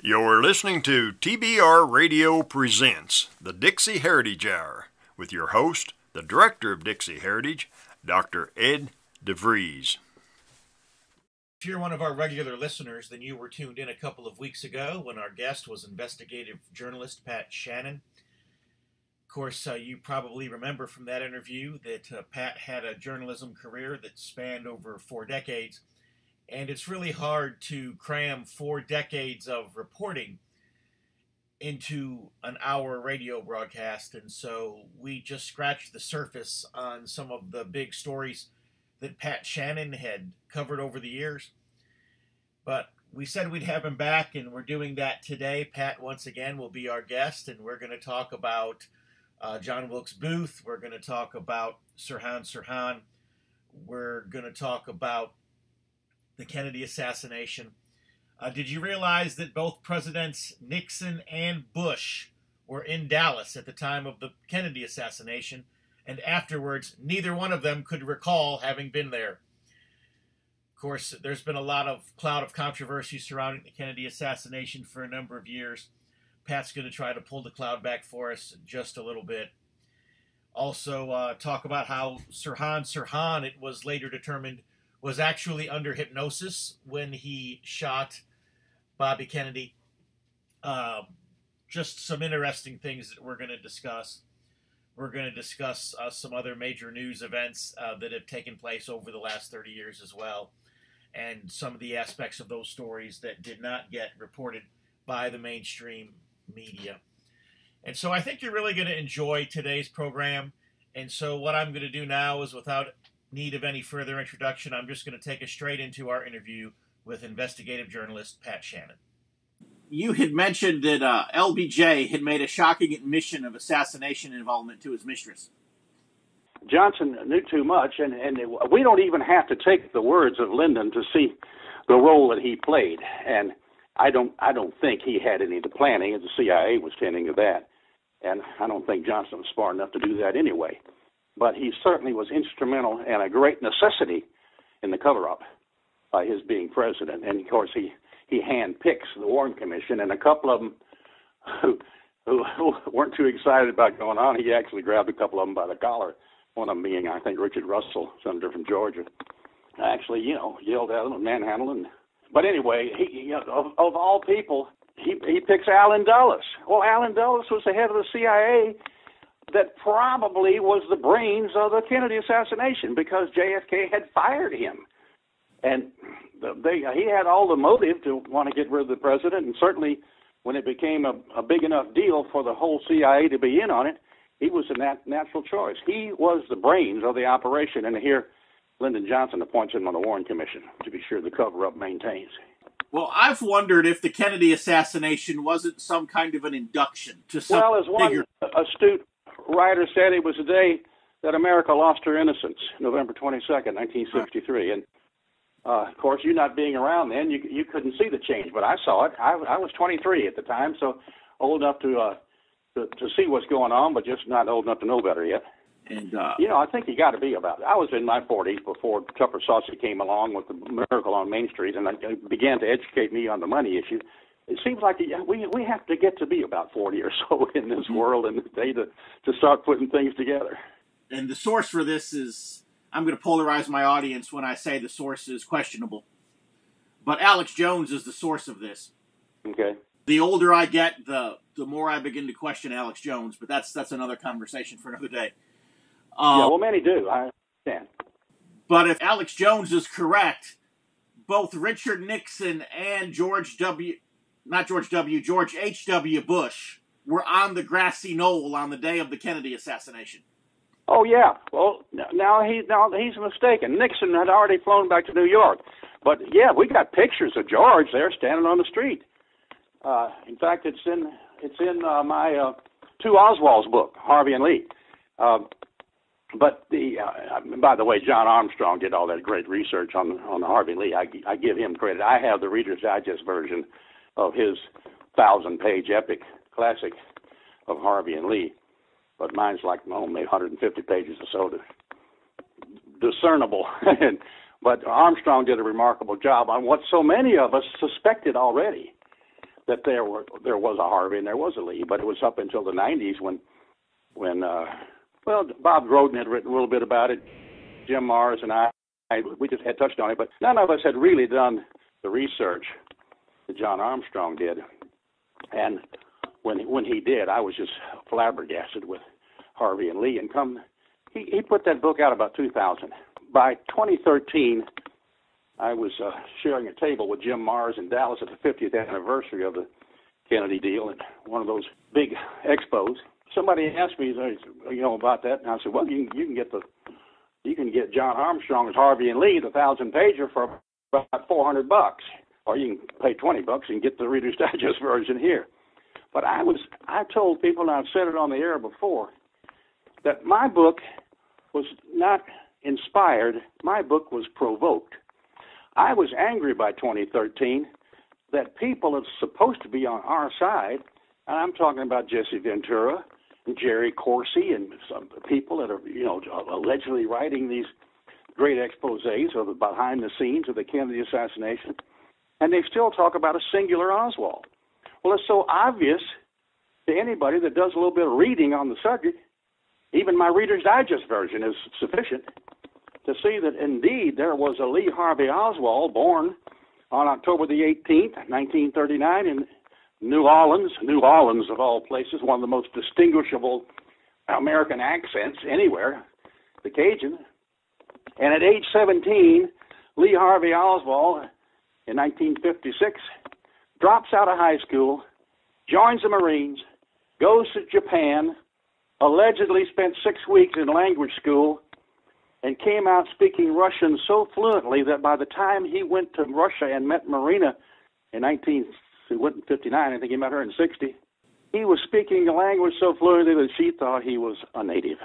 You're listening to TBR Radio Presents the Dixie Heritage Hour with your host, the Director of Dixie Heritage, Dr. Ed DeVries. If you're one of our regular listeners, then you were tuned in a couple of weeks ago when our guest was investigative journalist Pat Shannan. Of course, uh, you probably remember from that interview that uh, Pat had a journalism career that spanned over four decades and it's really hard to cram four decades of reporting into an hour radio broadcast. And so we just scratched the surface on some of the big stories that Pat Shannan had covered over the years. But we said we'd have him back, and we're doing that today. Pat, once again, will be our guest, and we're going to talk about uh, John Wilkes Booth. We're going to talk about Sirhan Sirhan. We're going to talk about the Kennedy assassination. Uh, did you realize that both Presidents Nixon and Bush were in Dallas at the time of the Kennedy assassination, and afterwards, neither one of them could recall having been there? Of course, there's been a lot of cloud of controversy surrounding the Kennedy assassination for a number of years. Pat's going to try to pull the cloud back for us just a little bit. Also, uh, talk about how Sirhan Sirhan, it was later determined, was actually under hypnosis when he shot Bobby Kennedy. Uh, just some interesting things that we're going to discuss. We're going to discuss uh, some other major news events uh, that have taken place over the last 30 years as well, and some of the aspects of those stories that did not get reported by the mainstream media. And so I think you're really going to enjoy today's program. And so what I'm going to do now is without need of any further introduction, I'm just going to take us straight into our interview with investigative journalist Pat Shannan. You had mentioned that uh, LBJ had made a shocking admission of assassination involvement to his mistress. Johnson knew too much, and, and we don't even have to take the words of Lyndon to see the role that he played. And I don't, I don't think he had any of the planning, and the CIA was tending to that. And I don't think Johnson was smart enough to do that anyway but he certainly was instrumental and a great necessity in the cover-up by his being president. And of course, he he handpicks the Warren Commission, and a couple of them who, who, weren't too excited about going on, he actually grabbed a couple of them by the collar. One of them being, I think, Richard Russell, senator from Georgia. Actually, you know, yelled at him and manhandled him. But anyway, he, you know, of, of all people, he he picks Allen Dulles. Well, Allen Dulles was the head of the CIA that probably was the brains of the Kennedy assassination because JFK had fired him. And they, he had all the motive to want to get rid of the president, and certainly when it became a, a big enough deal for the whole CIA to be in on it, he was a nat- natural choice. He was the brains of the operation, and here Lyndon Johnson appoints him on the Warren Commission to be sure the cover up maintains. Well, I've wondered if the Kennedy assassination wasn't some kind of an induction to some well, as one figure. astute writer said it was the day that America lost her innocence, November 22nd, 1963. And uh, of course, you not being around then, you you couldn't see the change, but I saw it. I, I was 23 at the time, so old enough to, uh, to to see what's going on, but just not old enough to know better yet. And uh, you know, I think you got to be about it. I was in my 40s before Tupper Saucy came along with the Miracle on Main Street, and I, began to educate me on the money issue it seems like we we have to get to be about 40 or so in this mm-hmm. world and day to to start putting things together. And the source for this is I'm going to polarize my audience when I say the source is questionable. But Alex Jones is the source of this. Okay. The older I get, the the more I begin to question Alex Jones, but that's that's another conversation for another day. Um, yeah, well, many do. I understand. But if Alex Jones is correct, both Richard Nixon and George W not George W., George H.W. Bush were on the grassy knoll on the day of the Kennedy assassination. Oh yeah. Well, now he now he's mistaken. Nixon had already flown back to New York, but yeah, we got pictures of George there standing on the street. Uh, in fact, it's in it's in uh, my uh, two Oswald's book, Harvey and Lee. Uh, but the uh, by the way, John Armstrong did all that great research on on Harvey Lee. I, I give him credit. I have the Reader's Digest version of his thousand page epic classic of Harvey and Lee. But mine's like only 150 pages or so to discernible. but Armstrong did a remarkable job on what so many of us suspected already that there were there was a Harvey and there was a Lee, but it was up until the 90s when when uh, well Bob Groden had written a little bit about it, Jim Marrs and I, I we just had touched on it, but none of us had really done the research John Armstrong did, and when when he did, I was just flabbergasted with Harvey and Lee. And come, he he put that book out about 2000. By 2013, I was uh, sharing a table with Jim Marrs in Dallas at the 50th anniversary of the Kennedy deal at one of those big expos. Somebody asked me, you know, about that, and I said, well, you you can get the you can get John Armstrong's Harvey and Lee, the thousand pager, for about 400 bucks, or you can pay 20 bucks and get the Reader's Digest version here. But I was I told people, and I've said it on the air before, that my book was not inspired. My book was provoked. I was angry by 2013 that people are supposed to be on our side, and I'm talking about Jesse Ventura and Jerry Corsi and some people that are, you know, allegedly writing these great exposés of the behind the scenes of the Kennedy assassination, and they still talk about a singular Oswald. Well, it's so obvious to anybody that does a little bit of reading on the subject. Even my Reader's Digest version is sufficient to see that indeed there was a Lee Harvey Oswald born on October the 18th, 1939, in New Orleans, New Orleans of all places, one of the most distinguishable American accents anywhere, the Cajun. And at age 17, Lee Harvey Oswald, in 1956, drops out of high school, joins the Marines, goes to Japan, allegedly spent six weeks in language school, and came out speaking Russian so fluently that by the time he went to Russia and met Marina in 1959, I think he met her in 60, he was speaking the language so fluently that she thought he was a native.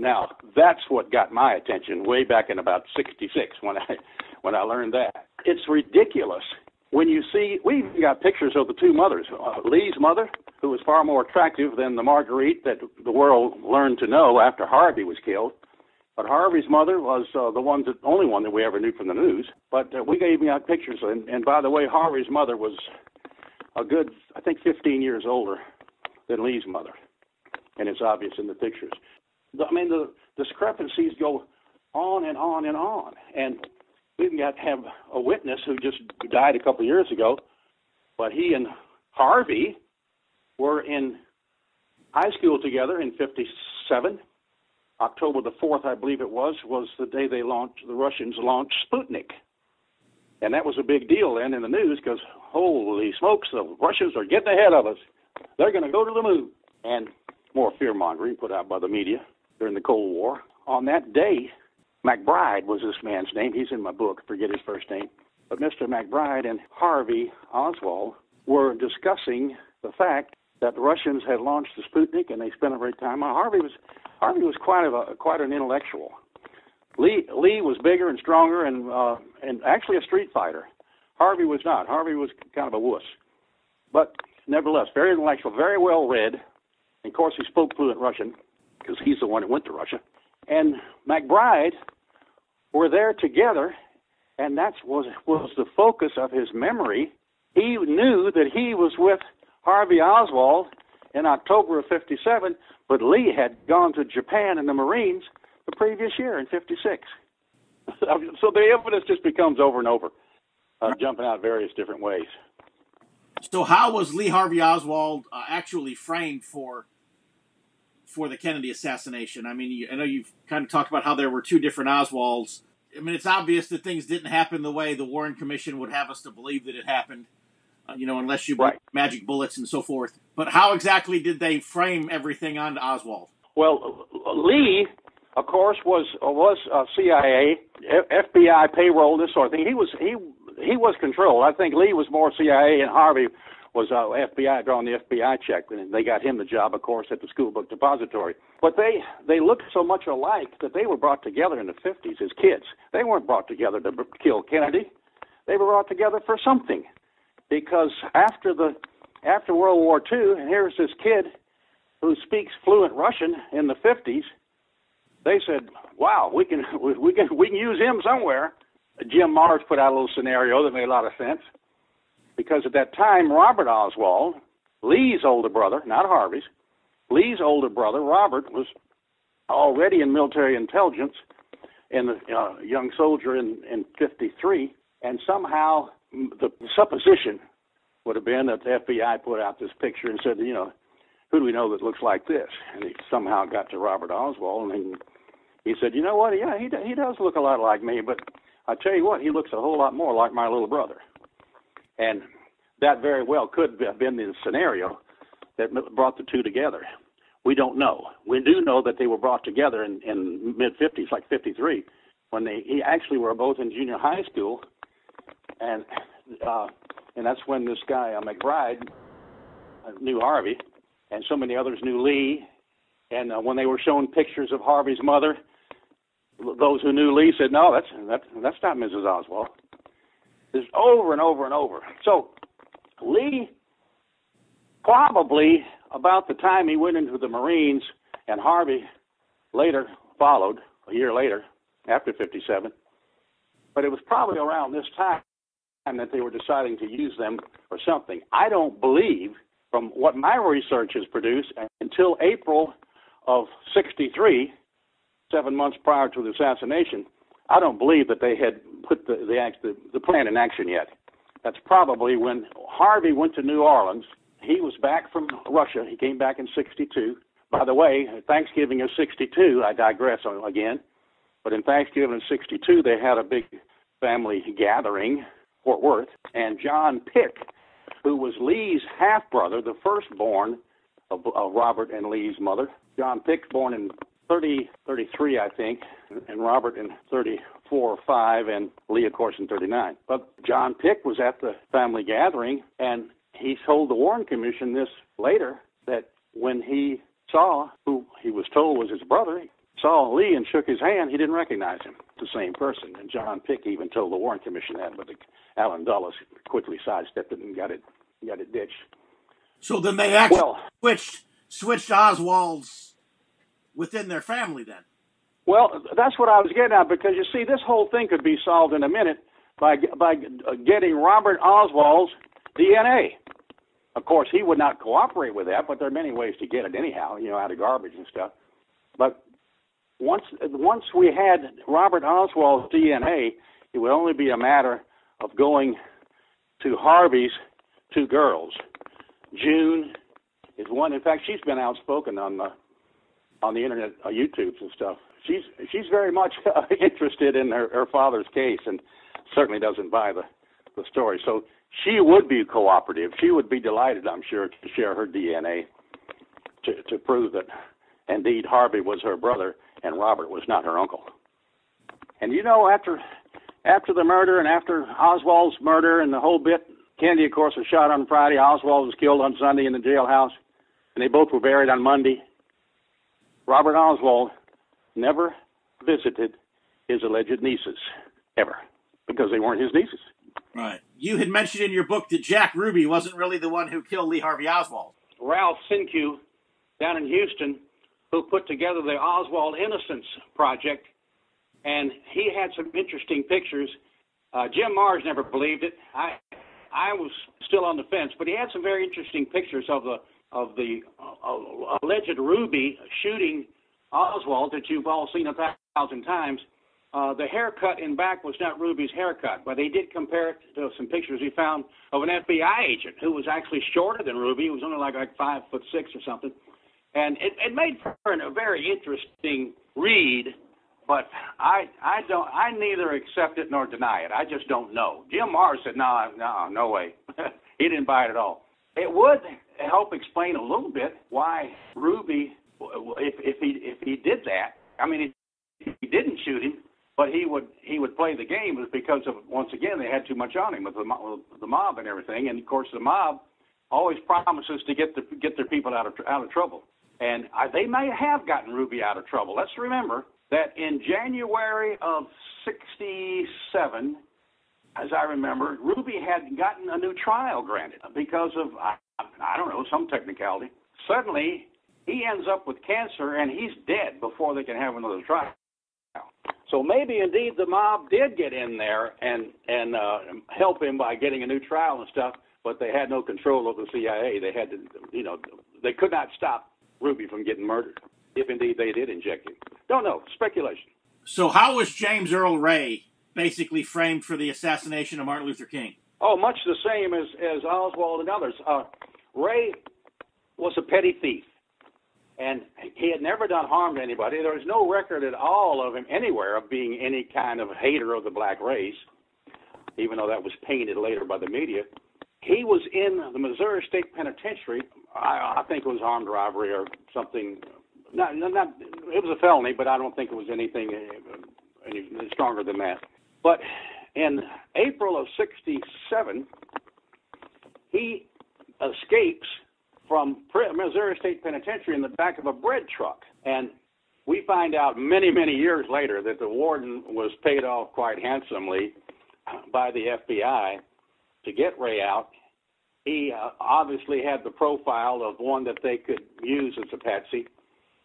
Now, that's what got my attention way back in about 66 when I when I learned that. It's ridiculous when you see we even got pictures of the two mothers. Uh, Lee's mother, who was far more attractive than the Marguerite that the world learned to know after Harvey was killed, but Harvey's mother was uh, the one, that, only one that we ever knew from the news. But uh, we gave me out pictures, and, and by the way, Harvey's mother was a good, I think, 15 years older than Lee's mother, and it's obvious in the pictures. I mean, the discrepancies go on and on and on, and we even got to have a witness who just died a couple of years ago, but he and Harvey were in high school together in 57 October the 4th, I believe it was, was the day they launched, the Russians launched Sputnik. And that was a big deal then in the news because, holy smokes, the Russians are getting ahead of us. They're going to go to the moon. And more fear mongering put out by the media during the Cold War. On that day, McBride was this man's name. He's in my book, forget his first name. But Mr. McBride and Harvey Oswald were discussing the fact that the Russians had launched the Sputnik and they spent a great time. Harvey was Harvey was quite a quite an intellectual. Lee Lee was bigger and stronger and uh, and actually a street fighter. Harvey was not. Harvey was kind of a wuss, but nevertheless very intellectual, very well read. And of course, he spoke fluent Russian because he's the one that went to Russia. And McBride were there together, and that was was the focus of his memory. He knew that he was with Harvey Oswald in October of 57, but Lee had gone to Japan in the Marines the previous year in 56. so the evidence just becomes over and over, uh, jumping out various different ways. So how was Lee Harvey Oswald uh, actually framed for for the Kennedy assassination? I mean, you, I know you've kind of talked about how there were two different Oswalds. I mean, it's obvious that things didn't happen the way the Warren Commission would have us to believe that it happened. Uh, you know, unless you right. magic bullets and so forth. But how exactly did they frame everything on Oswald? Well, Lee, of course, was was uh, CIA, F- FBI payroll, this sort of thing. He was he he was controlled. I think Lee was more CIA, and Harvey was uh, FBI drawing the FBI check, and they got him the job, of course, at the school book depository. But they they looked so much alike that they were brought together in the 50s as kids. They weren't brought together to kill Kennedy. They were brought together for something because after the after World War II, and here's this kid who speaks fluent Russian in the 50s. They said, "Wow, we can we can we can use him somewhere." Jim Marrs put out a little scenario that made a lot of sense. Because at that time, Robert Oswald, Lee's older brother, not Harvey's, Lee's older brother, Robert, was already in military intelligence and a uh, young soldier in, in 53, and somehow the supposition would have been that the FBI put out this picture and said, you know, who do we know that looks like this? And he somehow got to Robert Oswald, and he, he said, you know what? Yeah, he he does look a lot like me, but I tell you what, he looks a whole lot more like my little brother. And that very well could have been the scenario that brought the two together. We don't know. We do know that they were brought together in, in mid 50s, like 53, when they he actually were both in junior high school, and uh, and that's when this guy uh, McBride uh, knew Harvey, and so many others knew Lee. And uh, when they were shown pictures of Harvey's mother, those who knew Lee said, "No, that's that, that's not Mrs. Oswald." This over and over and over. So Lee probably about the time he went into the Marines, and Harvey later followed a year later after 57. But it was probably around this time that they were deciding to use them or something. I don't believe, from what my research has produced, until April of 63, seven months prior to the assassination, I don't believe that they had put the, the, the, the plan in action yet. That's probably when Harvey went to New Orleans he was back from Russia. He came back in 62. By the way, Thanksgiving of 62, I digress again, but in Thanksgiving of 62, they had a big family gathering, Fort Worth, and John Pic, who was Lee's half brother, the firstborn of, of Robert and Lee's mother. John Pic, born in 30, 33, I think, and Robert in 34 or 5, and Lee, of course, in 39. But John Pic was at the family gathering, and he told the Warren Commission this later that when he saw who he was told was his brother, saw Lee and shook his hand, he didn't recognize him, the same person. And John Pic even told the Warren Commission that, but the, Allen Dulles quickly sidestepped it and got it got it ditched. So then they actually well, switched switched Oswald's within their family then. Well, that's what I was getting at because you see, this whole thing could be solved in a minute by by getting Robert Oswald's DNA. Of course, he would not cooperate with that, but there are many ways to get it anyhow, you know, out of garbage and stuff. But once once we had Robert Oswald's DNA, it would only be a matter of going to Harvey's two girls. June is one. In fact, she's been outspoken on the on the internet, uh, YouTube's and stuff. She's she's very much uh, interested in her, her father's case and certainly doesn't buy the the story. So she would be cooperative. She would be delighted, I'm sure, to share her DNA to, to prove that indeed Harvey was her brother and Robert was not her uncle. And you know, after after the murder and after Oswald's murder and the whole bit, Kennedy, of course, was shot on Friday. Oswald was killed on Sunday in the jailhouse, and they both were buried on Monday. Robert Oswald never visited his alleged nieces ever because they weren't his nieces. Right. You had mentioned in your book that Jack Ruby wasn't really the one who killed Lee Harvey Oswald. Ralph Cinque down in Houston, who put together the Oswald Innocence Project, and he had some interesting pictures. Uh, Jim Marrs never believed it. I I was still on the fence, but he had some very interesting pictures of the of the uh, alleged Ruby shooting Oswald that you've all seen a thousand times. Uh, the haircut in back was not Ruby's haircut, but they did compare it to some pictures he found of an FBI agent who was actually shorter than Ruby. He was only like like five foot six or something, and it, it made for a very interesting read. But I I don't I neither accept it nor deny it. I just don't know. Jim Marrs said no no no way. he didn't buy it at all. It would help explain a little bit why Ruby, if if he if he did that, I mean, he didn't shoot him, but he would he would play the game was because of once again they had too much on him with the, with the mob and everything, and of course the mob always promises to get the get their people out of out of trouble, and I, they may have gotten Ruby out of trouble. Let's remember that in January of '67, as I remember, Ruby had gotten a new trial granted because of I don't know some technicality. Suddenly, he ends up with cancer and he's dead before they can have another trial. So maybe indeed the mob did get in there and and uh, help him by getting a new trial and stuff. but they had no control over the CIA. They had to, you know, they could not stop Ruby from getting murdered, if indeed they did inject him. Don't know. Speculation. So, how was James Earl Ray basically framed for the assassination of Martin Luther King? Oh, much the same as, as Oswald and others. Uh, Ray was a petty thief, and he had never done harm to anybody. There was no record at all of him anywhere of being any kind of hater of the black race, even though that was painted later by the media. He was in the Missouri State Penitentiary. I, I think it was armed robbery or something. Not, not, it was a felony, but I don't think it was anything uh, any stronger than that. But in April of '67, he escapes from Missouri State Penitentiary in the back of a bread truck, and we find out many, many years later that the warden was paid off quite handsomely by the FBI to get Ray out. He uh, obviously had the profile of one that they could use as a patsy.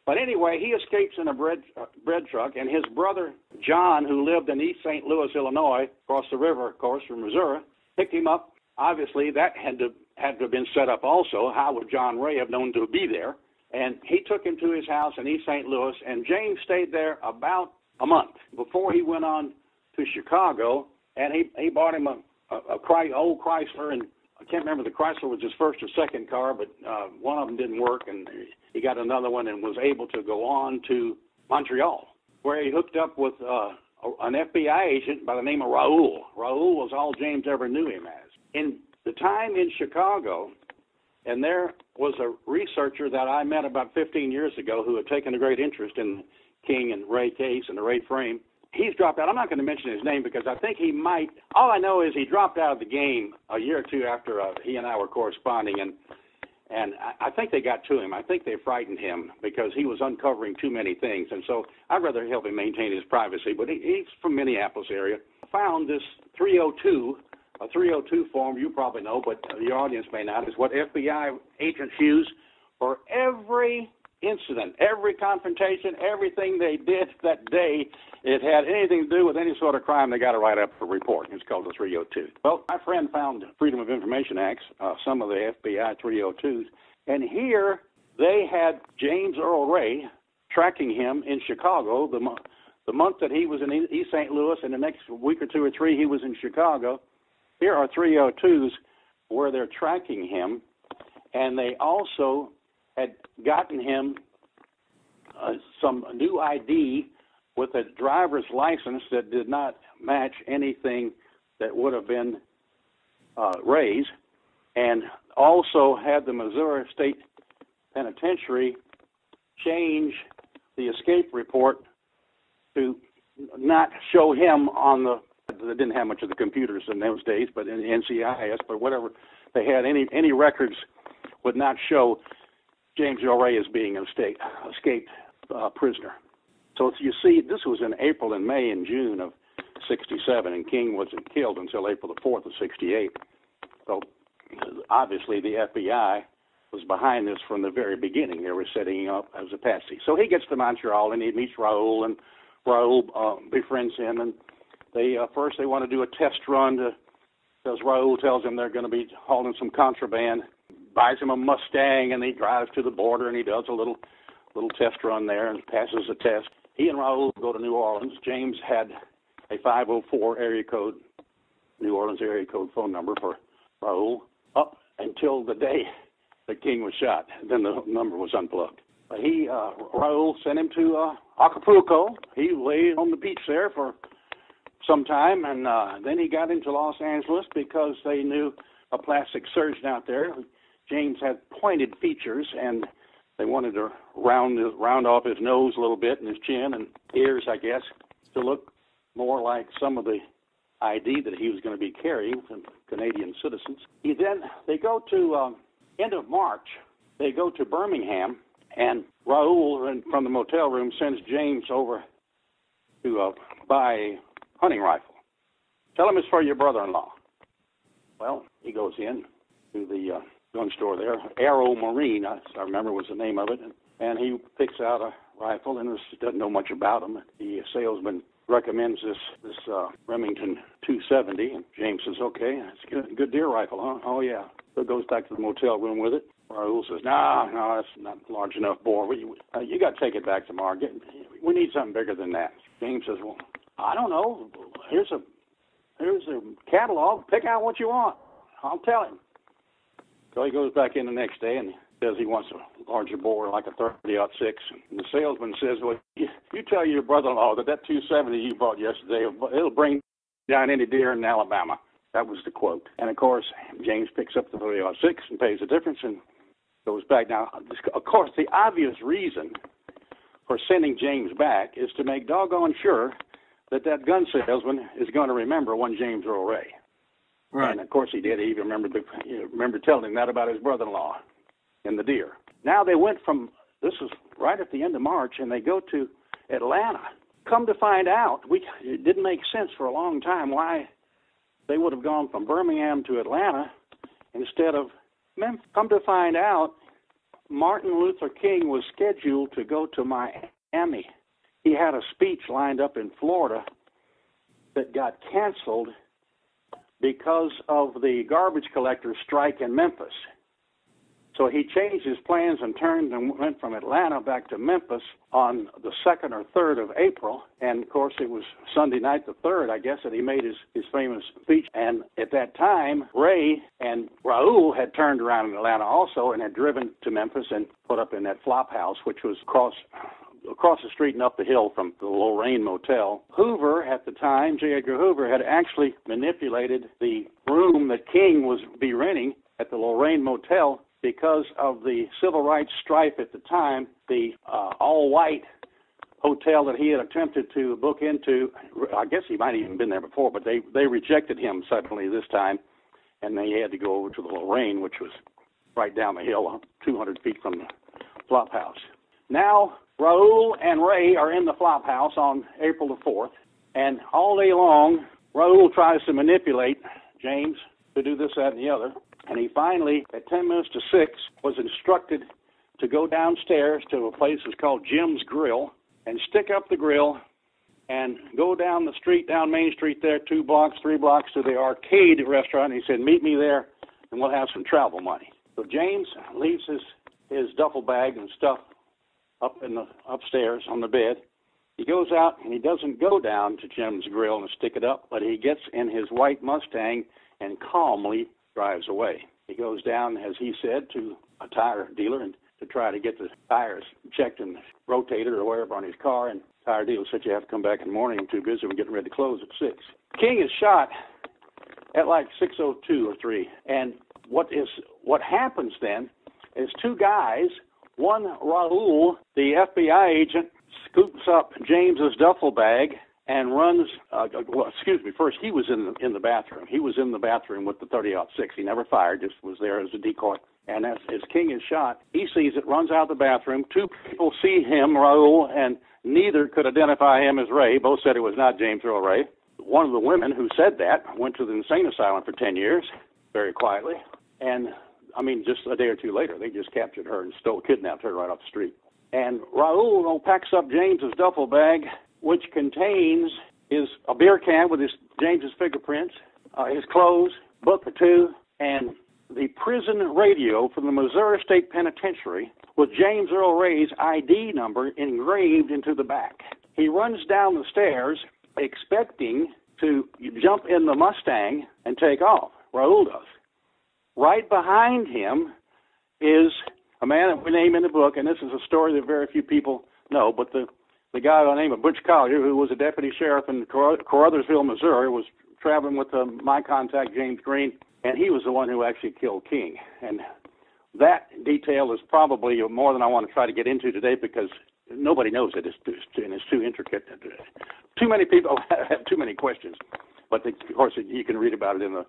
But anyway, he escapes in a bread uh, bread truck, and his brother John, who lived in East St. Louis, Illinois, across the river, of course, from Missouri, picked him up. Obviously, that had to had to have been set up also. How would John Ray have known to be there? And he took him to his house in East St. Louis, and James stayed there about a month before he went on to Chicago, and he he bought him a a, a old Chrysler, and I can't remember the Chrysler was his first or second car, but uh, one of them didn't work, and he got another one and was able to go on to Montreal, where he hooked up with uh, an FBI agent by the name of Raoul. Raoul was all James ever knew him as. In the time in Chicago, and there was a researcher that I met about 15 years ago who had taken a great interest in King and Ray case and the Ray frame he's dropped out. I'm not going to mention his name because I think he might. All I know is he dropped out of the game a year or two after uh, he and I were corresponding, and and I, I think they got to him. I think they frightened him because he was uncovering too many things, and so I'd rather help him maintain his privacy. But he, he's from Minneapolis area. Found this 302. A 302 form you probably know, but your audience may not, is what FBI agents use for every incident, every confrontation, everything they did that day, it had anything to do with any sort of crime, they got to write up a report. It's called the 302. Well, my friend found Freedom of Information Acts, uh, some of the FBI 302s, and here they had James Earl Ray tracking him in Chicago the the month that he was in East St. Louis, and the next week or two or three he was in Chicago. Here are 302s where they're tracking him, and they also had gotten him uh, some new ID with a driver's license that did not match anything that would have been uh, Ray's, and also had the Missouri State Penitentiary change the escape report to not show him on the. They didn't have much of the computers in those days, but in NCIC, but whatever they had, any any records would not show James Earl Ray as being an escape, escaped uh, prisoner. So you see, this was in April and May and June of 67, and King wasn't killed until April the 4th of 68. So obviously the FBI was behind this from the very beginning. They were setting him up as a patsy. So he gets to Montreal and he meets Raoul, and Raoul uh, befriends him. And they uh, first they want to do a test run to, because Raoul tells him they're going to be hauling some contraband buys him a Mustang and he drives to the border and he does a little little test run there and passes the test. He and Raoul go to New Orleans. James had a 504 area code, New Orleans area code phone number for Raoul up until the day that King was shot. Then the number was unplugged. But he, uh, Raoul sent him to uh, Acapulco. He lay on the beach there for some time, and uh, then he got into Los Angeles because they knew a plastic surgeon out there James had pointed features, and they wanted to round round off his nose a little bit and his chin and ears, I guess, to look more like some of the ID that he was going to be carrying from Canadian citizens. He then they go to um, end of March. They go to Birmingham, and Raoul from the motel room sends James over to uh, buy hunting rifle. Tell him it's for your brother-in-law. Well, he goes in to the uh, gun store there. Aeromarine, I, I remember was the name of it. And, and he picks out a rifle and doesn't know much about them. The salesman recommends this this uh, Remington 270, and James says, "Okay, it's a good, good deer rifle, huh? Oh yeah." So goes back to the motel room with it. Raoul says, "No, no, that's not large enough bore. We, uh, you got to take it back tomorrow. Get, we need something bigger than that." James says, "Well, I don't know. Here's a here's a catalog. Pick out what you want. I'll tell him." So he goes back in the next day and says he wants a larger bore, like a 30 aught six. And the salesman says, "Well, you, tell your brother-in-law that that 270 you bought yesterday, it'll bring down any deer in Alabama." That was the quote. And of course, James picks up the 30 aught six and pays the difference and goes back. Now, of course, the obvious reason for sending James back is to make doggone sure that that gun salesman is going to remember one James Earl Ray. Right. And of course he did. He even remembered the, he remembered telling him that about his brother-in-law and the deer. Now they went from this is right at the end of March, and they go to Atlanta. Come to find out, we it didn't make sense for a long time why they would have gone from Birmingham to Atlanta instead of Memphis. Come to find out, Martin Luther King was scheduled to go to Miami. He had a speech lined up in Florida that got canceled because of the garbage collectors strike in Memphis. So he changed his plans and turned and went from Atlanta back to Memphis on the 2nd or 3rd of April. And of course, it was Sunday night, the 3rd, I guess, that he made his, his famous speech. And at that time, Ray and Raoul had turned around in Atlanta also and had driven to Memphis and put up in that flop house, which was across across the street and up the hill from the Lorraine Motel. Hoover, at the time, J. Edgar Hoover, had actually manipulated the room that King was be renting at the Lorraine Motel because of the civil rights strife at the time, the uh, all white hotel that he had attempted to book into, I guess he might have even been there before, but they, they rejected him suddenly this time, and they had to go over to the Lorraine, which was right down the hill, 200 feet from the flop house. Now, Raoul and Ray are in the flop house on April the 4th, and all day long, Raoul tries to manipulate James to do this, that, and the other. And he finally, at 10 minutes to 6, was instructed to go downstairs to a place that's called Jim's Grill and stick up the grill and go down the street, down Main Street there, two blocks, three blocks to the arcade restaurant. And he said, Meet me there and we'll have some travel money. So James leaves his, his duffel bag and stuff up in the upstairs on the bed. He goes out and he doesn't go down to Jim's Grill and stick it up, but he gets in his white Mustang and calmly drives away. He goes down, as he said, to a tire dealer and to try to get the tires checked and rotated or wherever on his car. And tire dealer said you have to come back in the morning. I'm too busy. We're getting ready to close at six. King is shot at like 6:02 or three. And what is what happens then is two guys. One Raoul, the FBI agent, scoops up James's duffel bag and runs. Uh, well, excuse me. First, he was in the in the bathroom. He was in the bathroom with the thirty aught six. He never fired. Just was there as a decoy. And as, as King is shot, he sees it, runs out the bathroom. Two people see him, Raoul, and neither could identify him as Ray. Both said it was not James Earl Ray. One of the women who said that went to the insane asylum for 10 years, very quietly. And I mean, just a day or two later, they just captured her and stole, kidnapped her right off the street. And Raoul packs up James's duffel bag which contains his a beer can with his James's fingerprints, uh, his clothes, book or two, and the prison radio from the Missouri State Penitentiary with James Earl Ray's ID number engraved into the back. He runs down the stairs expecting to jump in the Mustang and take off. Raoul does. Right behind him is a man that we name in the book, and this is a story that very few people know, but the the guy by the name of Butch Collier, who was a deputy sheriff in Caruthersville, Missouri, was traveling with uh, my contact James Green, and he was the one who actually killed King. And that detail is probably more than I want to try to get into today because nobody knows it. It's too, and it's too intricate. Too many people have too many questions. But the, of course, you can read about it in the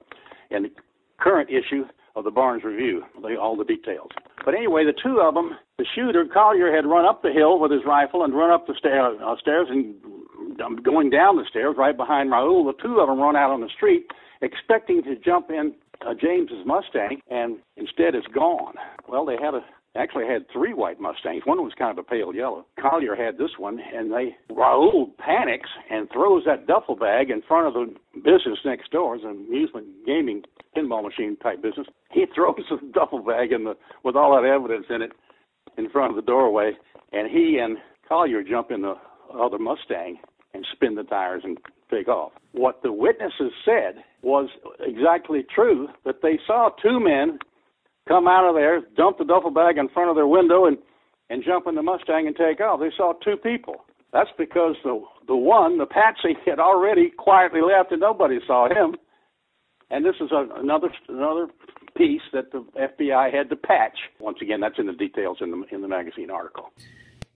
in the current issue of the Barnes Review, all the details. But anyway, the two of them, the shooter, Collier, had run up the hill with his rifle and run up the stair, uh, stairs and um, going down the stairs right behind Raoul. The two of them run out on the street expecting to jump in uh, James's Mustang, and instead it's gone. Well, they had a actually had three white Mustangs. One was kind of a pale yellow. Collier had this one, and they Raoul panics and throws that duffel bag in front of the business next door. It's an amusement gaming pinball machine type business. He throws the duffel bag in the with all that evidence in it in front of the doorway, and he and Collier jump in the other Mustang and spin the tires and take off. What the witnesses said was exactly true that they saw two men come out of there, dump the duffel bag in front of their window, and and jump in the Mustang and take off. They saw two people. That's because the the one, the patsy, had already quietly left and nobody saw him. And this is a, another another piece that the FBI had to patch. Once again, that's in the details in the in the magazine article.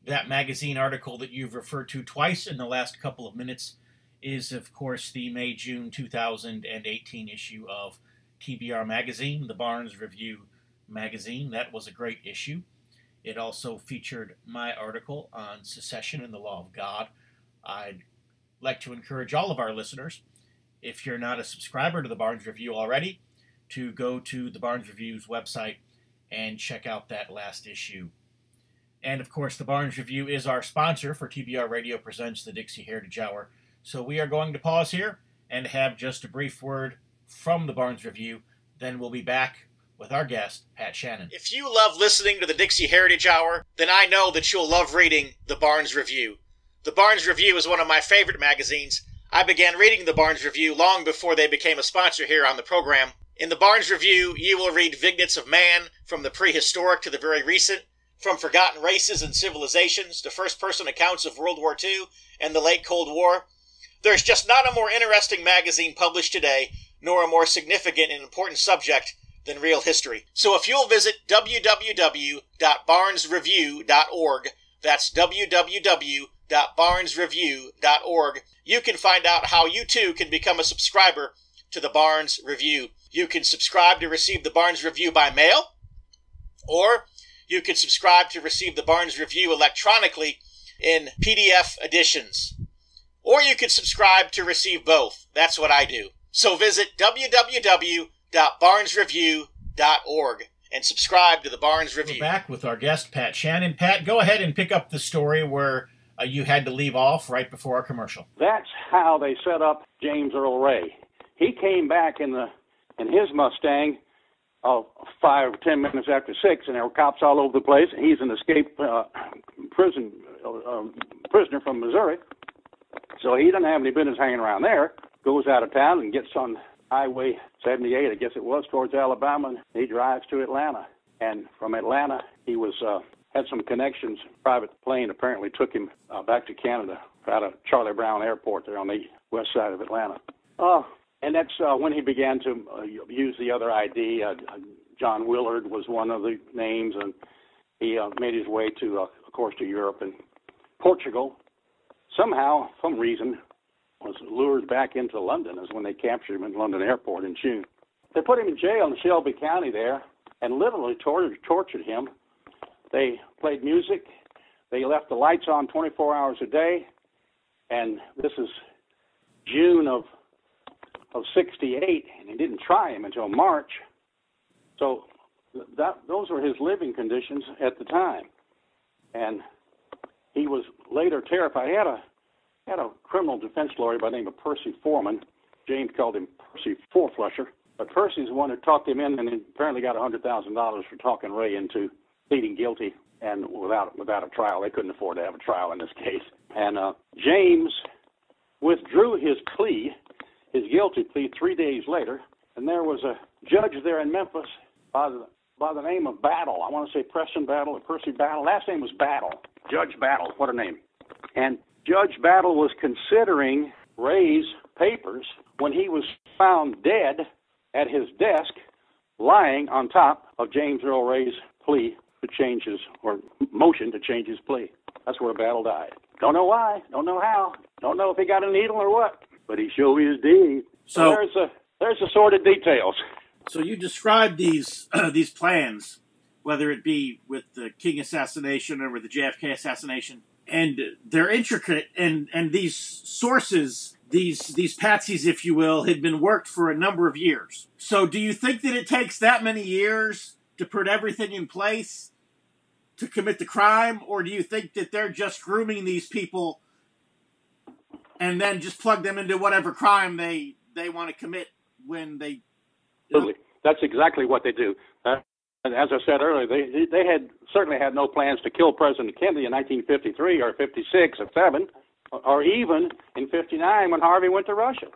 That magazine article that you've referred to twice in the last couple of minutes is, of course, the May June 2018 issue of TBR Magazine, the Barnes Review magazine. That was a great issue. It also featured my article on secession and the law of God. I'd like to encourage all of our listeners, if you're not a subscriber to the Barnes Review already, to go to the Barnes Review's website and check out that last issue. And of course, the Barnes Review is our sponsor for TBR Radio Presents the Dixie Heritage Hour. So we are going to pause here and have just a brief word from the Barnes Review. Then we'll be back with our guest, Pat Shannan. If you love listening to the Dixie Heritage Hour, then I know that you'll love reading the Barnes Review. The Barnes Review is one of my favorite magazines. I began reading the Barnes Review long before they became a sponsor here on the program. In the Barnes Review, you will read vignettes of man, from the prehistoric to the very recent, from forgotten races and civilizations to first person accounts of World War II and the late Cold War. There's just not a more interesting magazine published today, nor a more significant and important subject than real history. So if you'll visit www.barnesreview.org, that's www.barnesreview.org, you can find out how you too can become a subscriber to the Barnes Review. You can subscribe to receive the Barnes Review by mail, or you can subscribe to receive the Barnes Review electronically in PDF editions. Or you can subscribe to receive both. That's what I do. So visit www www.barnesreview.org and subscribe to the Barnes Review. We're back with our guest, Pat Shannan. Pat, go ahead and pick up the story where uh, you had to leave off right before our commercial. That's how they set up James Earl Ray. He came back in the in his Mustang uh, five or ten minutes after six, and there were cops all over the place. And He's an escaped uh, prison uh, um, prisoner from Missouri, so he doesn't have any business hanging around there. Goes out of town and gets on Highway 78, I guess it was, towards Alabama, and he drives to Atlanta. And from Atlanta, he was uh, had some connections. Private plane apparently took him uh, back to Canada out of Charlie Brown Airport there on the west side of Atlanta. Uh, and that's uh, when he began to uh, use the other ID. Uh, John Willard was one of the names, and he uh, made his way to, uh, of course, to Europe and Portugal. Somehow, some reason, was lured back into London is when they captured him in London airport in June. They put him in jail in Shelby County there and literally tortured, tortured him. They played music. They left the lights on 24 hours a day. And this is June of of 68, and they didn't try him until March. So that those were his living conditions at the time. And he was later terrified. He had a had a criminal defense lawyer by the name of Percy Foreman. James called him Percy Fourflusher. But Percy's the one who talked him in and apparently got $100,000 for talking Ray into pleading guilty and without without a trial. They couldn't afford to have a trial in this case. And uh, James withdrew his plea, his guilty plea, three days later. And there was a judge there in Memphis by the by the name of Battle. I want to say Preston Battle or Percy Battle. Last name was Battle. Judge Battle. What a name. And Judge Battle was considering Ray's papers when he was found dead at his desk, lying on top of James Earl Ray's plea to change his, or motion to change his plea. That's where Battle died. Don't know why, don't know how, don't know if he got a needle or what, but he sure is dead. So, so there's a there's the sordid details. So you described these uh, these plans, whether it be with the King assassination or with the JFK assassination, and they're intricate and and these sources these these patsies if you will had been worked for a number of years so do you think that it takes that many years to put everything in place to commit the crime, or do you think that they're just grooming these people and then just plug them into whatever crime they they want to commit when they? Absolutely, that's exactly what they do. And as I said earlier, they they had certainly had no plans to kill President Kennedy in 1953 or 56 or 7, or even in 59 when Harvey went to Russia.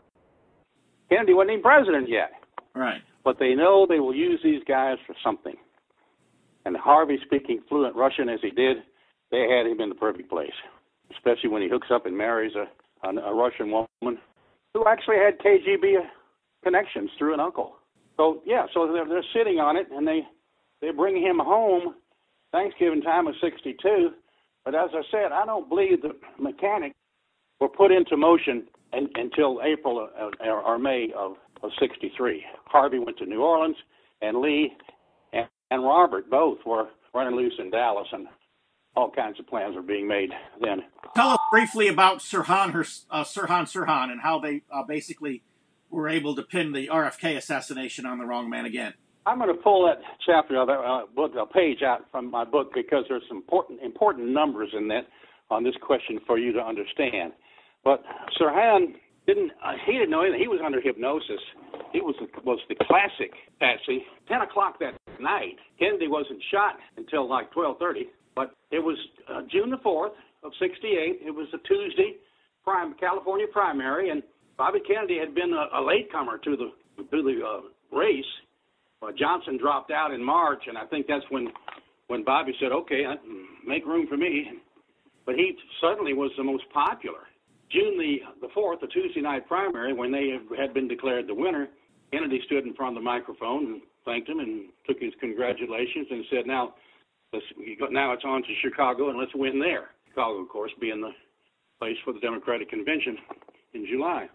Kennedy wasn't even president yet. Right. But they know they will use these guys for something. And Harvey, speaking fluent Russian as he did, they had him in the perfect place, especially when he hooks up and marries a, a, a Russian woman who actually had KGB connections through an uncle. So yeah, so they're, they're sitting on it, and they they bring him home Thanksgiving time of '62. But as I said, I don't believe the mechanics were put into motion in, until April or, or May of, of '63. Harvey went to New Orleans, and Lee and, and Robert both were running loose in Dallas, and all kinds of plans were being made then. Tell us briefly about Sirhan, her, uh, Sirhan Sirhan and how they uh, basically were able to pin the RFK assassination on the wrong man again. I'm going to pull that chapter of that uh, book, a page out from my book because there's some important important numbers in that on this question for you to understand. But Sirhan didn't uh, he didn't know anything. He was under hypnosis. He was was the classic Patsy. Ten o'clock that night, Kennedy wasn't shot until like twelve thirty. But it was uh, June the fourth of '68. It was a Tuesday, prime California primary, and Bobby Kennedy had been a, a latecomer to the to the uh, race. Uh, Johnson dropped out in March, and I think that's when when Bobby said, "Okay, make room for me." But he suddenly was the most popular. June the the fourth, the Tuesday night primary, when they had been declared the winner, Kennedy stood in front of the microphone and thanked him and took his congratulations and said, "Now, let's now it's on to Chicago and let's win there." Chicago, of course, being the place for the Democratic convention in July.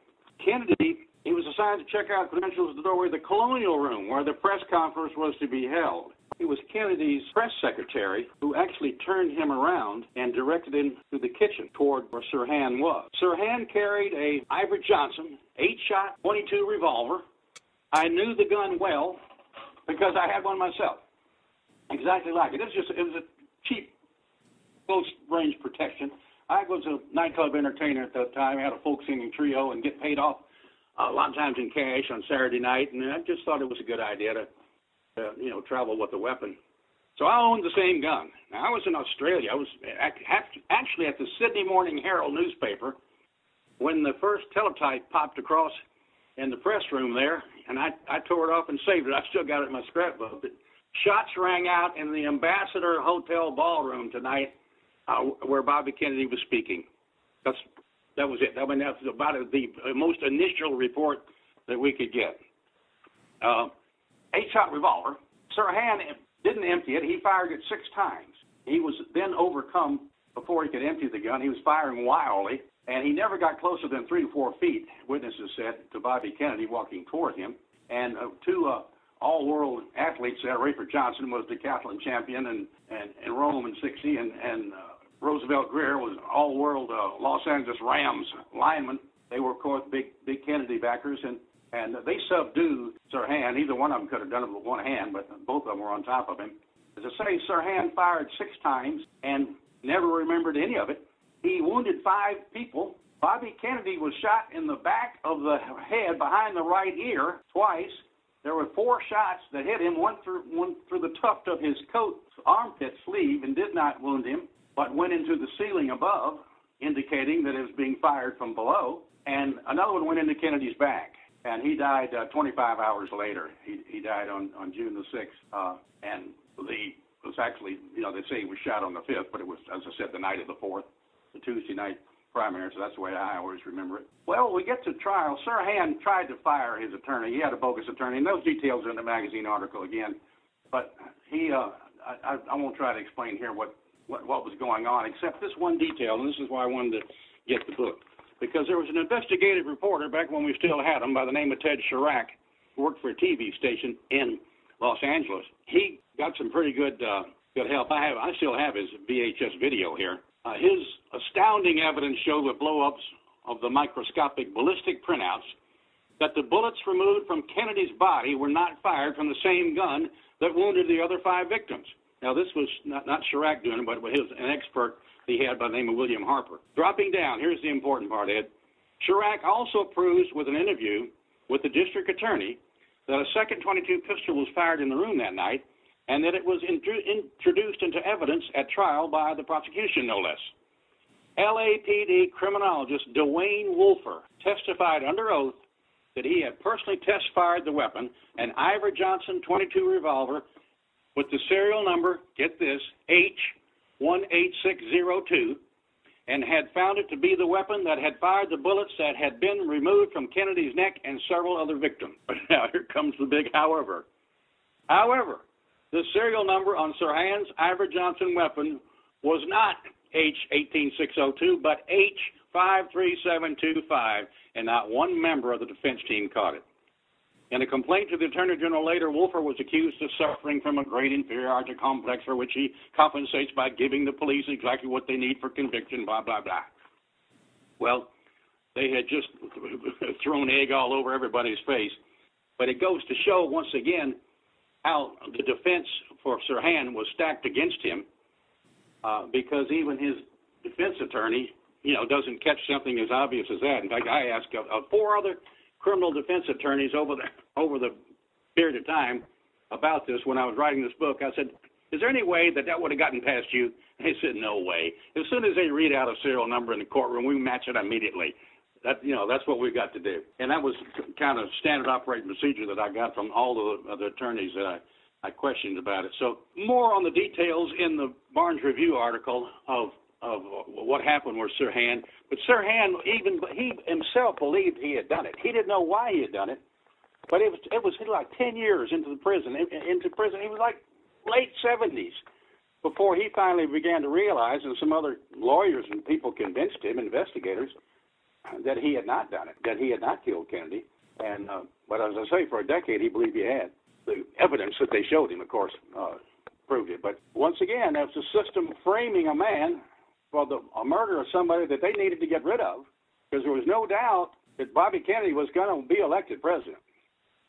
Kennedy, assigned to check out credentials at the doorway of the Colonial Room, where the press conference was to be held. It was Kennedy's press secretary who actually turned him around and directed him to the kitchen toward where Sirhan was. Sirhan carried a Iver Johnson eight-shot 22 revolver. I knew the gun well because I had one myself, exactly like it. It was just it was a cheap close-range protection. I was a nightclub entertainer at that time. I had a folk singing trio and get paid off a lot of times in cash on Saturday night, and I just thought it was a good idea to, to you know, travel with a weapon. So I owned the same gun. Now I was in Australia. I was actually at the Sydney Morning Herald newspaper when the first teletype popped across in the press room there, and I, I tore it off and saved it. I still got it in my scrapbook. But shots rang out in the Ambassador Hotel ballroom tonight uh, where Bobby Kennedy was speaking. That's that was it. I mean, about the most initial report that we could get. Uh, eight-shot revolver. Sirhan didn't empty it. He fired it six times. He was then overcome before he could empty the gun. He was firing wildly, and he never got closer than three to four feet. Witnesses said to Bobby Kennedy walking toward him, and uh, two uh, all-world athletes. Uh, Rafer Johnson was the decathlon champion and in, in Rome in '60, and, and uh, Roosevelt Grier was all-world uh, Los Angeles Rams lineman. They were, of course, big big Kennedy backers, and and they subdued Sirhan. Either one of them could have done it with one hand, but both of them were on top of him. As I say, Sirhan fired six times and never remembered any of it. He wounded five people. Bobby Kennedy was shot in the back of the head behind the right ear twice. There were four shots that hit him, one through one through the tuft of his coat armpit sleeve and did not wound him but went into the ceiling above, indicating that it was being fired from below. And another one went into Kennedy's back, and he died uh, 25 hours later. He, he died on, on June the 6th, uh, and the was actually, you know, they say he was shot on the 5th, but it was, as I said, the night of the 4th, the Tuesday night primary, so that's the way I always remember it. Well, we get to trial. Sirhan tried to fire his attorney. He had a bogus attorney, and those details are in the magazine article again. But he, uh, I, I won't try to explain here what what, what was going on, except this one detail, and this is why I wanted to get the book. Because there was an investigative reporter back when we still had him by the name of Ted Charach, who worked for a TV station in Los Angeles. He got some pretty good uh, good help. I have I still have his VHS video here. Uh, his astounding evidence showed with blow-ups of the microscopic ballistic printouts that the bullets removed from Kennedy's body were not fired from the same gun that wounded the other five victims. Now, this was not, not Charach doing it, but it was an expert he had by the name of William Harper. Dropping down, here's the important part, Ed. Charach also proves with an interview with the district attorney that a second 22 pistol was fired in the room that night and that it was introduced into evidence at trial by the prosecution, no less. LAPD criminologist DeWayne Wolfer testified under oath that he had personally test fired the weapon, an Iver Johnson 22 revolver with the serial number, get this, H18602, and had found it to be the weapon that had fired the bullets that had been removed from Kennedy's neck and several other victims. But now here comes the big however. However, the serial number on Sirhan's Iver Johnson weapon was not H18602, but H53725, and not one member of the defense team caught it. In a complaint to the Attorney General later, Wolfer was accused of suffering from a great inferiority complex for which he compensates by giving the police exactly what they need for conviction, blah, blah, blah. Well, they had just thrown egg all over everybody's face. But it goes to show once again how the defense for Sirhan was stacked against him uh, because even his defense attorney, you know, doesn't catch something as obvious as that. In fact, I asked uh, four other criminal defense attorneys over the over the period of time about this when I was writing this book. I said, "Is there any way that that would have gotten past you?" They said, "No way. As soon as they read out a serial number in the courtroom, we match it immediately." That you know, that's what we got to do, and that was kind of standard operating procedure that I got from all the, the attorneys that I I questioned about it. So more on the details in the Barnes Review article of of what happened with Sirhan. But Sirhan, even he himself believed he had done it. He didn't know why he had done it, but it was it was like ten years into the prison. Into prison, he was like late seventies before he finally began to realize, and some other lawyers and people convinced him, investigators, that he had not done it, that he had not killed Kennedy. And uh, but as I say, for a decade, he believed he had. The evidence that they showed him, of course, uh, proved it. But once again, that's a system framing a man for the a murder of somebody that they needed to get rid of, because there was no doubt that Bobby Kennedy was going to be elected president.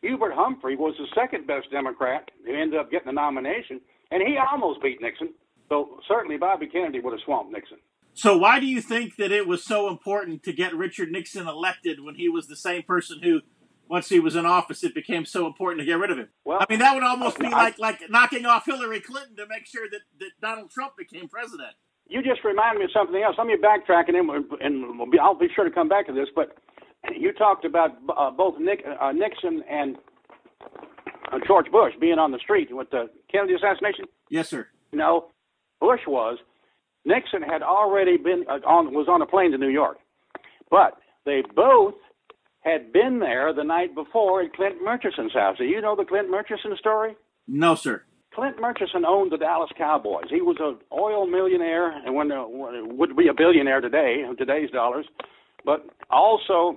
Hubert Humphrey was the second best Democrat who ended up getting the nomination, and he almost beat Nixon. So certainly Bobby Kennedy would have swamped Nixon. So why do you think that it was so important to get Richard Nixon elected when he was the same person who once he was in office, it became so important to get rid of him. Well, I mean, that would almost be I, like like knocking off Hillary Clinton to make sure that, that Donald Trump became president. You just reminded me of something else. Let me backtrack, and, and I'll be sure to come back to this. But you talked about uh, both Nick, uh, Nixon and uh, George Bush being on the street with the Kennedy assassination. Yes, sir. No, Bush was. Nixon had already been uh, on was on a plane to New York, but they both had been there the night before at Clint Murchison's house. Do you know the Clint Murchison story? No, sir. Clint Murchison owned the Dallas Cowboys. He was an oil millionaire, and when, uh, would be a billionaire today, in today's dollars, but also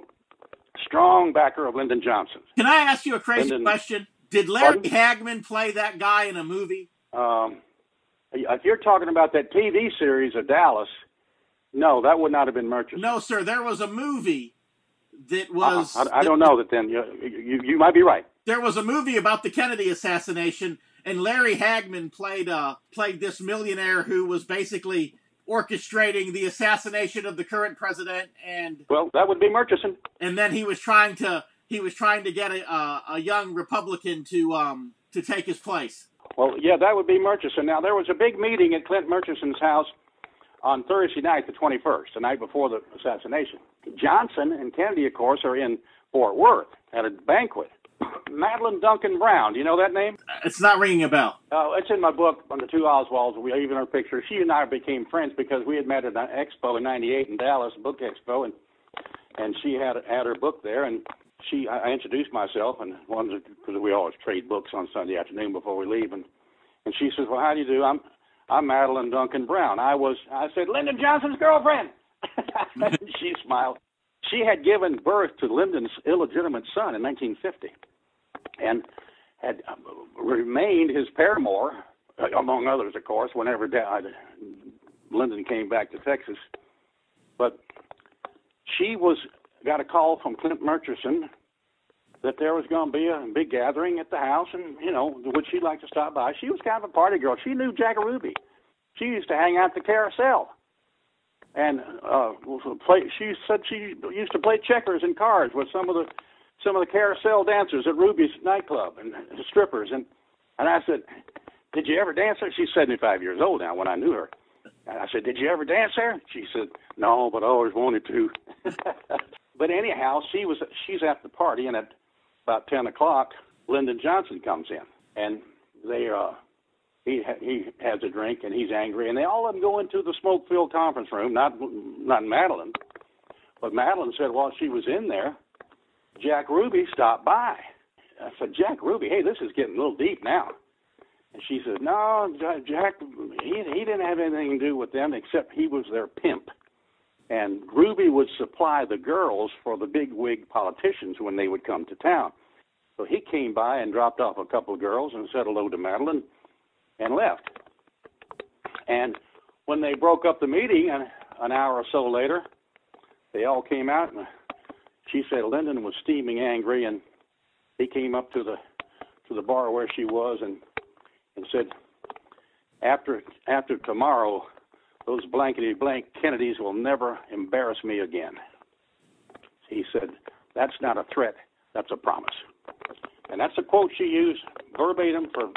strong backer of Lyndon Johnson. Can I ask you a crazy Lyndon, question? Did Larry pardon? Hagman play that guy in a movie? Um, if you're talking about that TV series of Dallas, no, that would not have been Murchison. No, sir. There was a movie that uh-uh. was. Uh, I, I, don't know that. Then you, you, you might be right. There was a movie about the Kennedy assassination, and Larry Hagman played uh played this millionaire who was basically orchestrating the assassination of the current president. And well, that would be Murchison. And then he was trying to he was trying to get a a, a young Republican to um to take his place. Well, yeah, that would be Murchison. Now there was a big meeting at Clint Murchison's house on Thursday night, the 21st, the night before the assassination. Johnson and Kennedy, of course, are in Fort Worth at a banquet. Madeline Duncan Brown, do you know that name? It's not ringing a bell. Oh, it's in my book on the two Oswalds. We even her picture. She and I became friends because we had met at an expo in '98 in Dallas, book expo, and and she had had her book there, and she I introduced myself and wanted because we always trade books on Sunday afternoon before we leave, and and she says, well, how do you do? I'm I'm Madeline Duncan Brown. I was I said Lyndon Johnson's girlfriend. she smiled. She had given birth to Lyndon's illegitimate son in 1950 and had uh, remained his paramour, uh, among others, of course, whenever died. Lyndon came back to Texas. But she was got a call from Clint Murchison that there was going to be a big gathering at the house, and you know, would she like to stop by? She was kind of a party girl. She knew Jack Ruby. She used to hang out the carousel, and uh, play. She said she used to play checkers and cards with some of the some of the carousel dancers at Ruby's nightclub and strippers. And and I said, "Did you ever dance there?" She's 75 years old now. When I knew her, and I said, "Did you ever dance there?" She said, "No, but I always wanted to." but anyhow, she was she's at the party, and at about 10 o'clock, Lyndon Johnson comes in, and they uh he he has a drink and he's angry, and they all of them go into the smoke-filled conference room. Not not Madeline, but Madeline said while she was in there, Jack Ruby stopped by. I said, Jack Ruby, hey, this is getting a little deep now. And she said, No, Jack, he he didn't have anything to do with them except he was their pimp. And Ruby would supply the girls for the big wig politicians when they would come to town. So he came by and dropped off a couple of girls and said hello to Madeline and left. And when they broke up the meeting an, an hour or so later, they all came out and she said Lyndon was steaming angry and he came up to the to the bar where she was and and said after after tomorrow those blankety blank Kennedys will never embarrass me again. He said, That's not a threat, that's a promise. And that's a quote she used verbatim for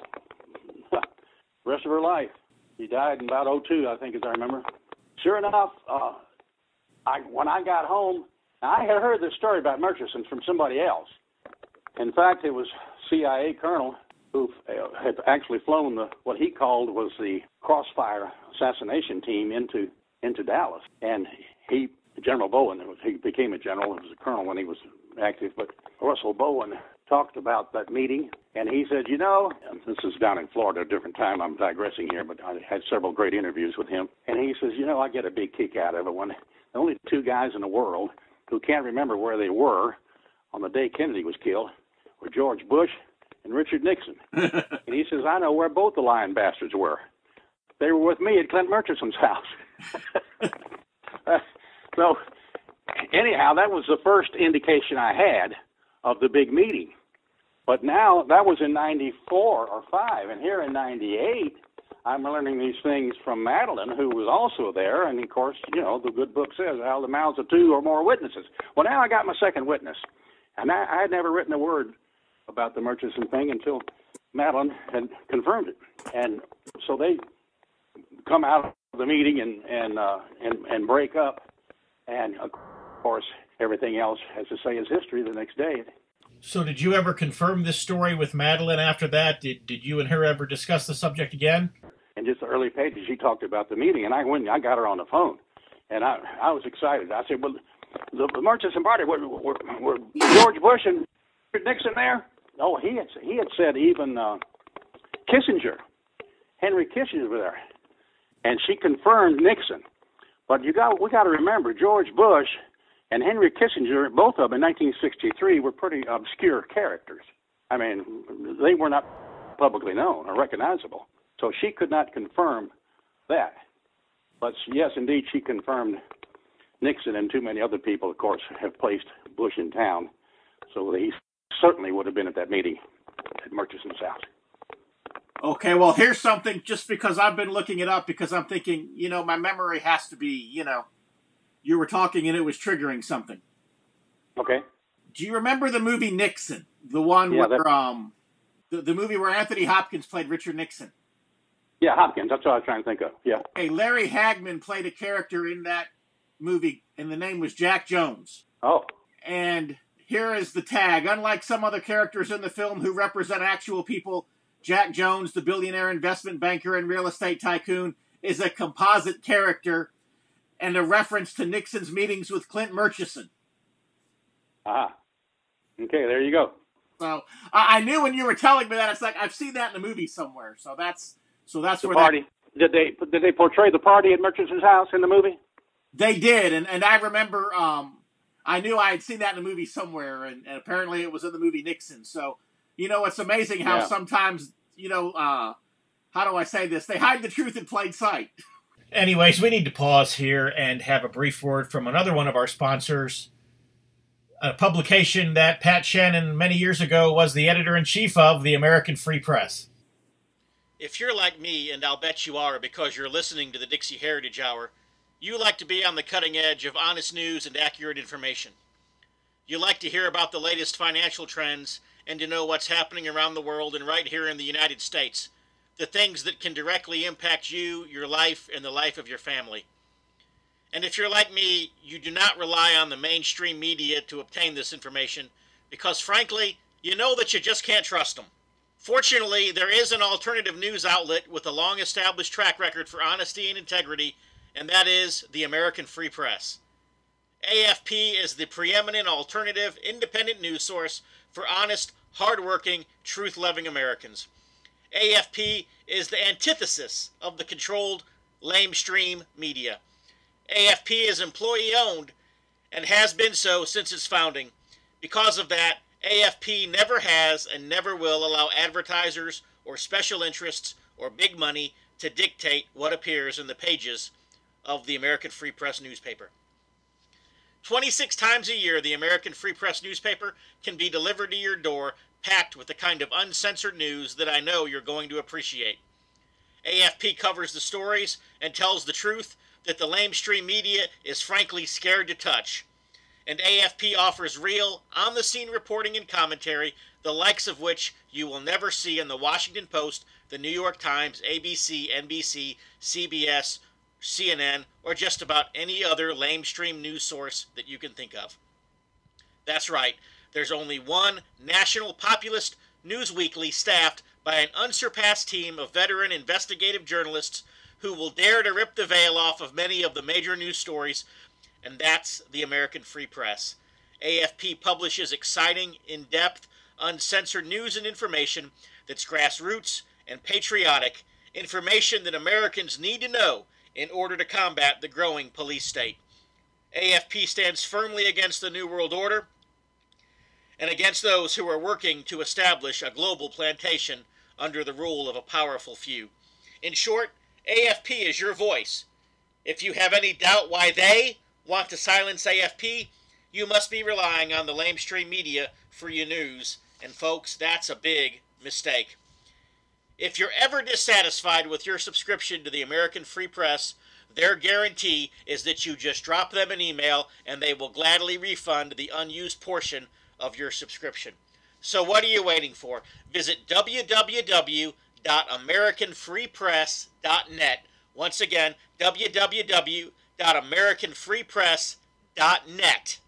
rest of her life. He died in about 02, I think, as I remember. Sure enough, uh, I, when I got home, I had heard this story about Murchison from somebody else. In fact, it was CIA colonel who uh, had actually flown the what he called was the crossfire assassination team into into Dallas, and he General Bowen he became a general, he was a colonel when he was active, but Russell Bowen talked about that meeting, and he said, you know, this is down in Florida, a different time. I'm digressing here, but I had several great interviews with him, and he says, you know, I get a big kick out of it when the only two guys in the world who can't remember where they were on the day Kennedy was killed were George Bush and Richard Nixon. and he says, I know where both the lying bastards were. They were with me at Clint Murchison's house. uh, so, anyhow, that was the first indication I had of the big meeting. But now that was in 94 or 5, and here in 98, I'm learning these things from Madeline, who was also there. And of course, you know, the good book says, of the mouths of two or more witnesses. Well, now I got my second witness. And I, I had never written a word about the Murchison thing until Madeline had confirmed it. And so they come out of the meeting and and uh, and and break up. And of course, everything else, has to say, is history. The next day. So, did you ever confirm this story with Madeline after that? Did did you and her ever discuss the subject again? In just the early pages, she talked about the meeting, and I went. I got her on the phone, and I I was excited. I said, "Well, the, the Murchison party were, were, were George Bush and Nixon there?" Oh, he had he had said even uh, Kissinger, Henry Kissinger was there, and she confirmed Nixon. But you got we got to remember George Bush and Henry Kissinger, both of them in 1963, were pretty obscure characters. I mean, they were not publicly known or recognizable. So she could not confirm that. But yes, indeed, she confirmed Nixon and too many other people, of course, have placed Bush in town. So he certainly would have been at that meeting at Murchison's house. Okay, well, here's something just because I've been looking it up because I'm thinking, you know, my memory has to be, you know, you were talking and it was triggering something. Okay. Do you remember the movie Nixon? The one yeah, where, um, the, the movie where Anthony Hopkins played Richard Nixon? Yeah, Hopkins. That's what I was trying to think of. Yeah. Hey, Larry Hagman played a character in that movie, and the name was Jack Jones. Oh. And here is the tag. Unlike some other characters in the film who represent actual people, Jack Jones, the billionaire investment banker and real estate tycoon, is a composite character and a reference to Nixon's meetings with Clint Murchison. Ah. Okay, there you go. So I, I knew when you were telling me that it's like I've seen that in a movie somewhere. So that's so that's the where party. That, did they did they portray the party at Murchison's house in the movie? They did, and and I remember um I knew I had seen that in a movie somewhere, and, and apparently it was in the movie Nixon. So, you know, it's amazing how yeah. sometimes, you know, uh, how do I say this? They hide the truth in plain sight. Anyways, we need to pause here and have a brief word from another one of our sponsors. a publication that Pat Shannan many years ago was the editor in chief of the American Free Press. If you're like me, and I'll bet you are because you're listening to the Dixie Heritage Hour, you like to be on the cutting edge of honest news and accurate information. You like to hear about the latest financial trends and to know what's happening around the world and right here in the United States, the things that can directly impact you, your life, and the life of your family. And if you're like me, you do not rely on the mainstream media to obtain this information because, frankly, you know that you just can't trust them. Fortunately, there is an alternative news outlet with a long established track record for honesty and integrity, and that is the American Free Press. AFP is the preeminent alternative independent news source for honest, hardworking, truth loving Americans. AFP is the antithesis of the controlled, lamestream media. AFP is employee owned and has been so since its founding. Because of that, AFP never has and never will allow advertisers or special interests or big money to dictate what appears in the pages of the American Free Press newspaper. 26 times a year, the American Free Press newspaper can be delivered to your door, packed with the kind of uncensored news that I know you're going to appreciate. AFP covers the stories and tells the truth that the lamestream media is frankly scared to touch. And AFP offers real, on the scene reporting and commentary, the likes of which you will never see in the Washington Post, the New York Times, ABC, NBC, CBS, CNN, or just about any other lamestream news source that you can think of. That's right, there's only one national populist news weekly staffed by an unsurpassed team of veteran investigative journalists who will dare to rip the veil off of many of the major news stories, and that's the American Free Press. AFP publishes exciting, in depth, uncensored news and information that's grassroots and patriotic, information that Americans need to know in order to combat the growing police state. AFP stands firmly against the New World Order and against those who are working to establish a global plantation under the rule of a powerful few. In short, AFP is your voice. If you have any doubt why they want to silence AFP, you must be relying on the lamestream media for your news, and folks, that's a big mistake. If you're ever dissatisfied with your subscription to the American Free Press, their guarantee is that you just drop them an email and they will gladly refund the unused portion of your subscription. So what are you waiting for? Visit www.americanfreepress.net. Once again, www.americanfreepress.net.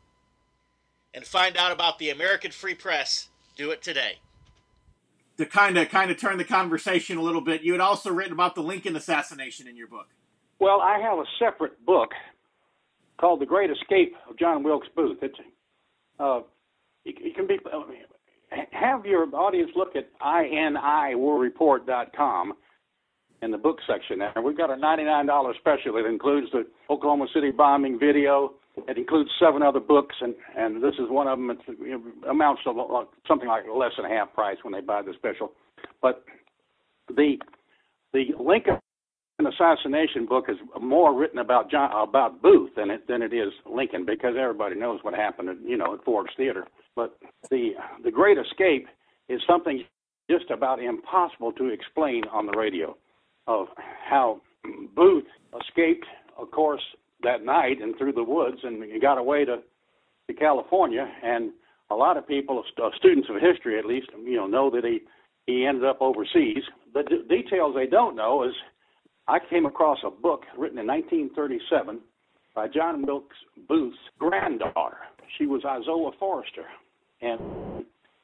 And find out about the American Free Press. Do it today. To kind of kind of turn the conversation a little bit, you had also written about the Lincoln assassination in your book. Well, I have a separate book called "The Great Escape of John Wilkes Booth." It's uh, it can be have your audience look at iniworldreport.com in the book section there. We've got a $99 special. It includes the Oklahoma City bombing video. It includes seven other books, and, and this is one of them. It amounts to uh, something like less than a half price when they buy the special. But the the Lincoln assassination book is more written about John about Booth than it than it is Lincoln because everybody knows what happened, at, you know, at Ford's Theater. But the the Great Escape is something just about impossible to explain on the radio of how Booth escaped, of course, that night and through the woods and got away to to California and a lot of people, students of history at least, you know, know that he he ended up overseas. The d- details they don't know is I came across a book written in 1937 by John Wilkes Booth's granddaughter. She was Izola Forrester, and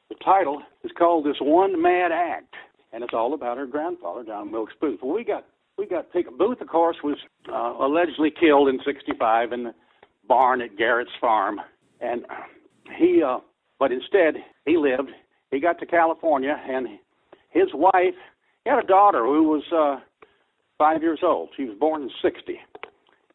the title is called "This One Mad Act," and it's all about her grandfather, John Wilkes Booth. Well, we got we got taken. Booth, of course, was uh, allegedly killed in '65 in the barn at Garrett's farm, and he, uh, but instead he lived. He got to California, and his wife he had a daughter who was uh, five years old. She was born in '60,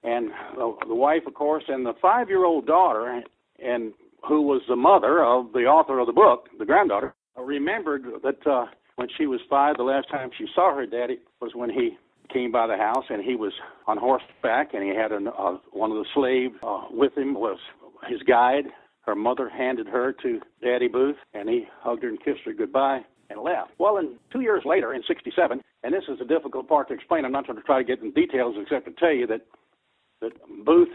and the, the wife, of course, and the five-year-old daughter, and who was the mother of the author of the book, the granddaughter, remembered that uh, when she was five, the last time she saw her daddy was when he came by the house and he was on horseback and he had an, uh, one of the slaves uh, with him was his guide. her mother handed her to Daddy Booth, and he hugged her and kissed her goodbye and left. Well, and two years later, in '67, and this is a difficult part to explain. I'm not going to try to get in details, except to tell you that that Booth's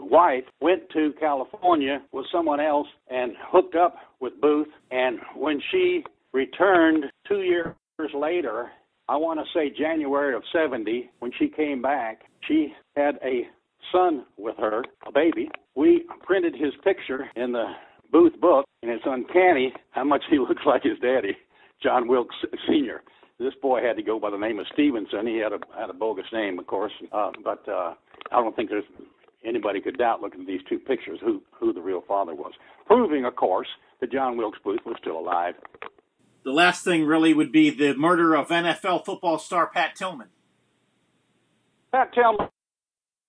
wife went to California with someone else and hooked up with Booth. And when she returned two years later, I want to say January of 70, when she came back, she had a son with her, a baby. We printed his picture in the Booth book, and it's uncanny how much he looks like his daddy, John Wilkes Sr. This boy had to go by the name of Stevenson. He had a had a bogus name, of course, uh, but uh, I don't think there's anybody could doubt looking at these two pictures who who the real father was, proving, of course, that John Wilkes Booth was still alive. The last thing really would be the murder of NFL football star Pat Tillman. Pat Tillman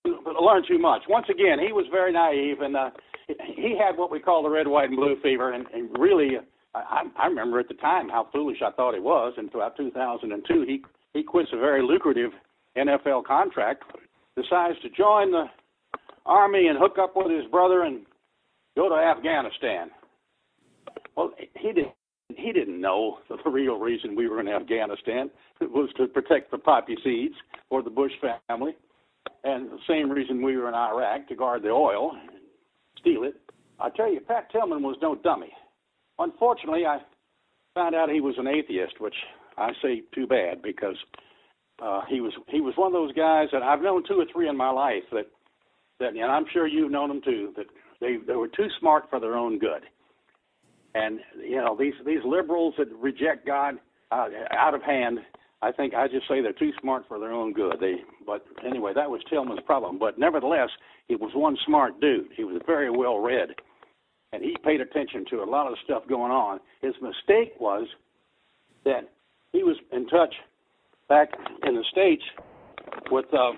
learned too much. Once again, he was very naive, and uh, he had what we call the red, white, and blue fever, and, and really. I, I remember at the time how foolish I thought he was, and throughout 2002 he he quits a very lucrative NFL contract, decides to join the army and hook up with his brother and go to Afghanistan. Well, he didn't. He didn't know the real reason we were in Afghanistan was to protect the poppy seeds for the Bush family, and the same reason we were in Iraq to guard the oil and steal it. I tell you, Pat Tillman was no dummy. Unfortunately, I found out he was an atheist, which I say too bad because uh, he was he was one of those guys that I've known two or three in my life that that, and I'm sure you've known them too, that they they were too smart for their own good. And you know these these liberals that reject God uh, out of hand, I think I just say they're too smart for their own good. They, but anyway, that was Tillman's problem. But nevertheless, he was one smart dude. He was very well read, and he paid attention to a lot of the stuff going on. His mistake was that he was in touch back in the states with uh,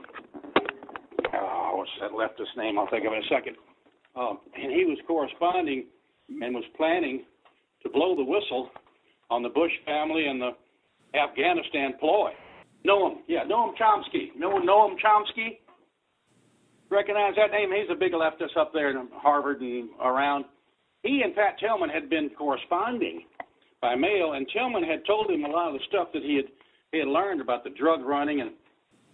oh, what's that leftist name? I'll think of it in a second. Um, and he was corresponding and was planning to blow the whistle on the Bush family and the Afghanistan ploy. Noam, yeah, Noam Chomsky. Know Noam Chomsky? Recognize that name? He's a big leftist up there in Harvard and around. He and Pat Tillman had been corresponding by mail, and Tillman had told him a lot of the stuff that he had he had learned about the drug running and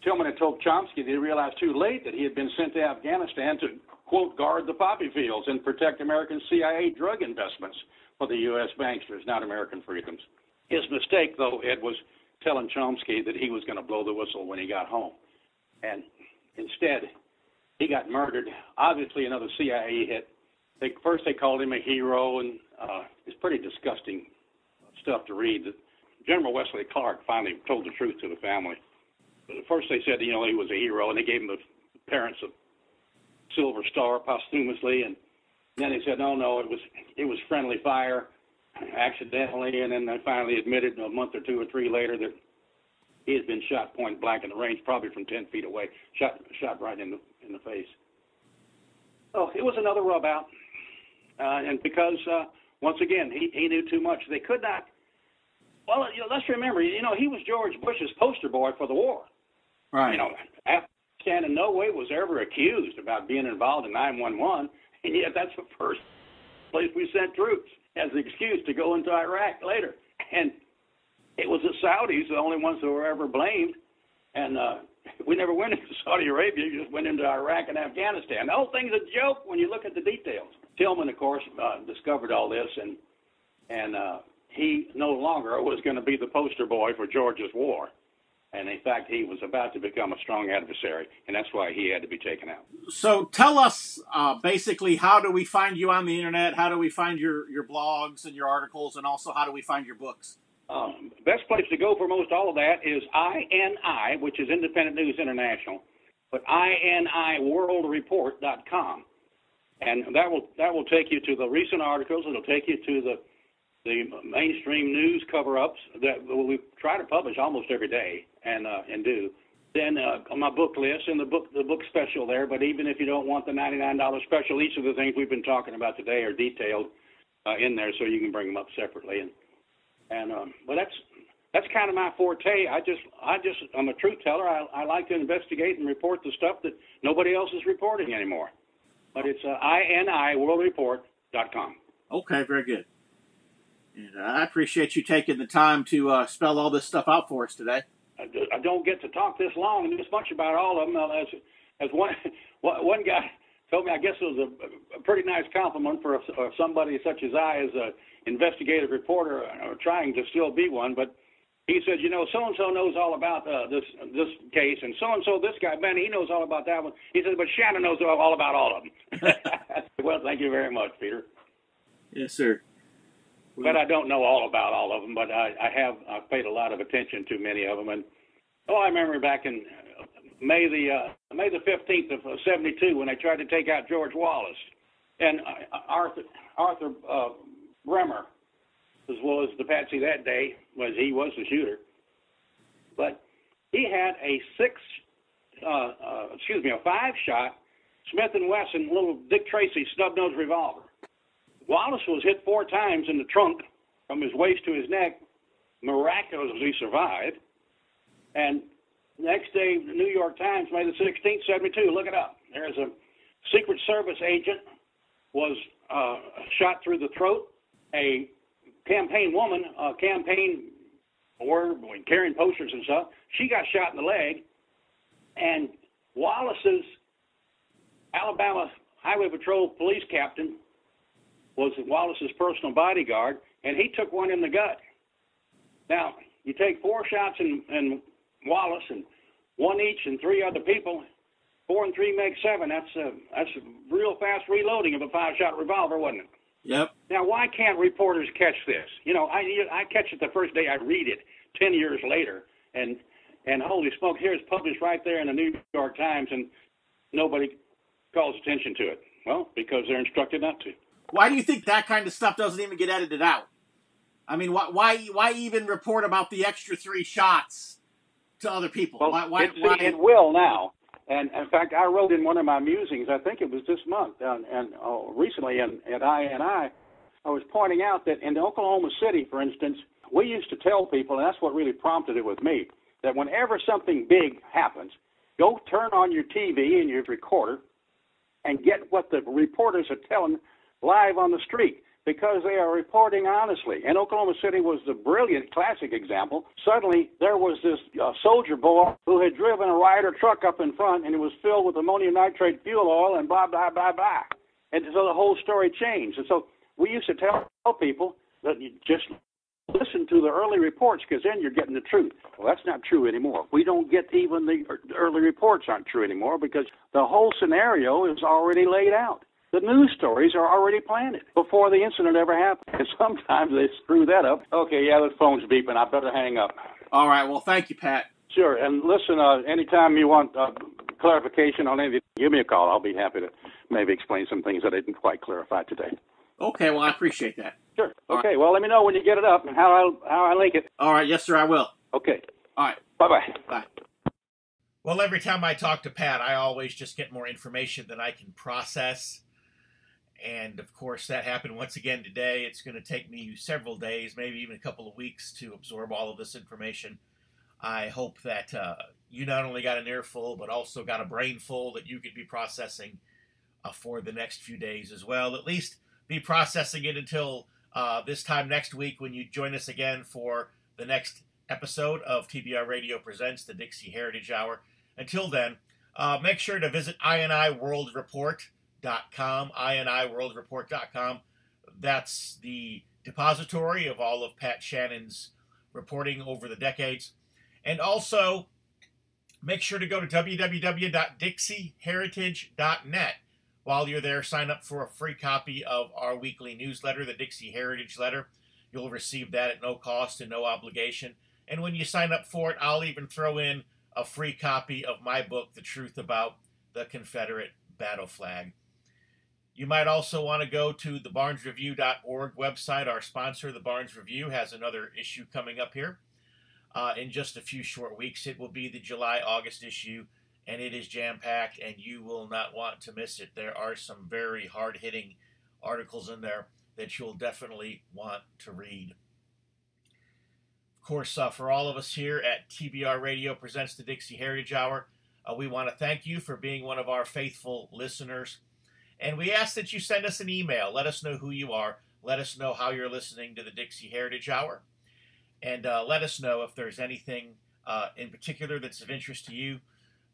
Tillman had told Chomsky he realized too late that he had been sent to Afghanistan to, quote, guard the poppy fields and protect American CIA drug investments for the U.S. banksters, not American freedoms. His mistake, though, Ed, was telling Chomsky that he was going to blow the whistle when he got home. And instead, he got murdered. Obviously, another CIA hit. They, first, they called him a hero, and uh, it's pretty disgusting stuff to read. That General Wesley Clark finally told the truth to the family first they said you know he was a hero, and they gave him the parents a Silver Star posthumously, and then they said no, no, it was it was friendly fire, accidentally, and then they finally admitted a month or two or three later that he had been shot point blank in the range, probably from ten feet away, shot shot right in the in the face. Oh, it was another rub out, uh, and because uh, once again he he knew too much, they could not. Well, you know, let's remember, you know, he was George Bush's poster boy for the war. Right. You know, Afghanistan in no way was ever accused about being involved in 911, and yet that's the first place we sent troops as an excuse to go into Iraq later. And it was the Saudis, the only ones who were ever blamed. And uh, we never went into Saudi Arabia, you just went into Iraq and Afghanistan. The whole thing's a joke when you look at the details. Tillman, of course, uh, discovered all this, and and uh, he no longer was going to be the poster boy for Georgia's war. And in fact, he was about to become a strong adversary, and that's why he had to be taken out. So tell us uh, basically how do we find you on the internet? How do we find your, your blogs and your articles, and also how do we find your books? Um, best place to go for most all of that is INI, which is Independent News International, but INIWorldReport.com, and that will that will take you to the recent articles. It'll take you to the the mainstream news cover-ups that we try to publish almost every day and uh, and do. Then uh, on my book list and the book the book special there. But even if you don't want the $99 special, each of the things we've been talking about today are detailed uh, in there, so you can bring them up separately. And and um, but that's that's kind of my forte. I just I just I'm a truth teller. I, I like to investigate and report the stuff that nobody else is reporting anymore. But it's uh, com. Okay, very good. And uh, I appreciate you taking the time to uh, spell all this stuff out for us today. I don't get to talk this long and this much about all of them. As, as one one guy told me, I guess it was a, a pretty nice compliment for, a, for somebody such as I, as an investigative reporter, or trying to still be one. But he said, you know, so and so knows all about uh, this this case, and so and so this guy Benny, he knows all about that one. He said, but Shannan knows all about all of them. well, thank you very much, Peter. Yes, sir. But I don't know all about all of them. But I, I have I've paid a lot of attention to many of them, and oh, I remember back in May the uh, May the fifteenth of '72 when they tried to take out George Wallace, and uh, Arthur Arthur uh, Bremer, as well as the patsy that day, was he was the shooter, but he had a six, uh, uh, excuse me, a five shot Smith and Wesson little Dick Tracy snub nose revolver. Wallace was hit four times in the trunk from his waist to his neck, miraculously survived, and next day, the New York Times, May the 16th, 72. Look it up. There's a Secret Service agent was uh, shot through the throat. A campaign woman, a campaign or carrying posters and stuff, she got shot in the leg. And Wallace's Alabama Highway Patrol police captain was Wallace's personal bodyguard, and he took one in the gut. Now, you take four shots in, in Wallace and one each and three other people. Four and three make seven. That's a that's a real fast reloading of a five shot revolver, wasn't it? Yep. Now, why can't reporters catch this? You know, I I catch it the first day I read it. Ten years later, and and holy smoke, here it's published right there in the New York Times, and nobody calls attention to it. Well, because they're instructed not to. Why do you think that kind of stuff doesn't even get edited out? I mean, why why why even report about the extra three shots to other people? Well, why, why, it, why? it will now. And in fact, I wrote in one of my musings, I think it was this month, and, and oh, recently in, at INI, I was pointing out that in Oklahoma City, for instance, we used to tell people, and that's what really prompted it with me, that whenever something big happens, go turn on your TV and your recorder and get what the reporters are telling live on the street because they are reporting honestly. And Oklahoma City was the brilliant classic example. Suddenly, there was this uh, soldier boy who had driven a Ryder truck up in front, and it was filled with ammonium nitrate fuel oil and blah, blah, blah, blah. And so the whole story changed. And so we used to tell people that you just listen to the early reports because then you're getting the truth. Well, that's not true anymore. We don't get even the early reports aren't true anymore because the whole scenario is already laid out the news stories are already planted before the incident ever happened. And sometimes they screw that up. Okay, yeah, the phone's beeping. I better hang up. All right. Well, thank you, Pat. Sure. And listen, uh, anytime you want uh, clarification on anything, give me a call. I'll be happy to maybe explain some things that I didn't quite clarify today. Okay. Well, I appreciate that. Sure. okay. Right. Well, let me know when you get it up and how I how I link it. All right. Yes, sir. I will. Okay. All right. Bye-bye. Bye. Well, every time I talk to Pat, I always just get more information than I can process and of course, that happened once again today. It's going to take me several days, maybe even a couple of weeks, to absorb all of this information. I hope that uh, you not only got an earful, but also got a brain full that you could be processing uh, for the next few days as well. At least be processing it until uh, this time next week when you join us again for the next episode of TBR Radio Presents the Dixie Heritage Hour. Until then, uh, make sure to visit INI World Report com, iniworldreport.com. That's the depository of all of Pat Shannan's reporting over the decades. And also, make sure to go to www.dixieheritage.net. While you're there, sign up for a free copy of our weekly newsletter, the Dixie Heritage Letter. You'll receive that at no cost and no obligation. And when you sign up for it, I'll even throw in a free copy of my book, The Truth About the Confederate Battle Flag. You might also want to go to the barnesreview.org website. Our sponsor, the Barnes Review, has another issue coming up here uh, in just a few short weeks. It will be the July August issue, and it is jam packed, and you will not want to miss it. There are some very hard hitting articles in there that you'll definitely want to read. Of course, uh, for all of us here at TBR Radio Presents the Dixie Heritage Hour, uh, we want to thank you for being one of our faithful listeners. And we ask that you send us an email. Let us know who you are. Let us know how you're listening to the Dixie Heritage Hour. And uh, let us know if there's anything uh, in particular that's of interest to you.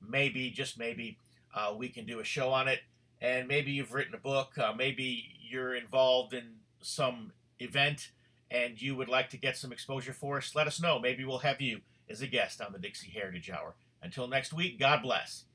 Maybe, just maybe, uh, we can do a show on it. And maybe you've written a book. Uh, maybe you're involved in some event and you would like to get some exposure for us. Let us know. Maybe we'll have you as a guest on the Dixie Heritage Hour. Until next week, God bless.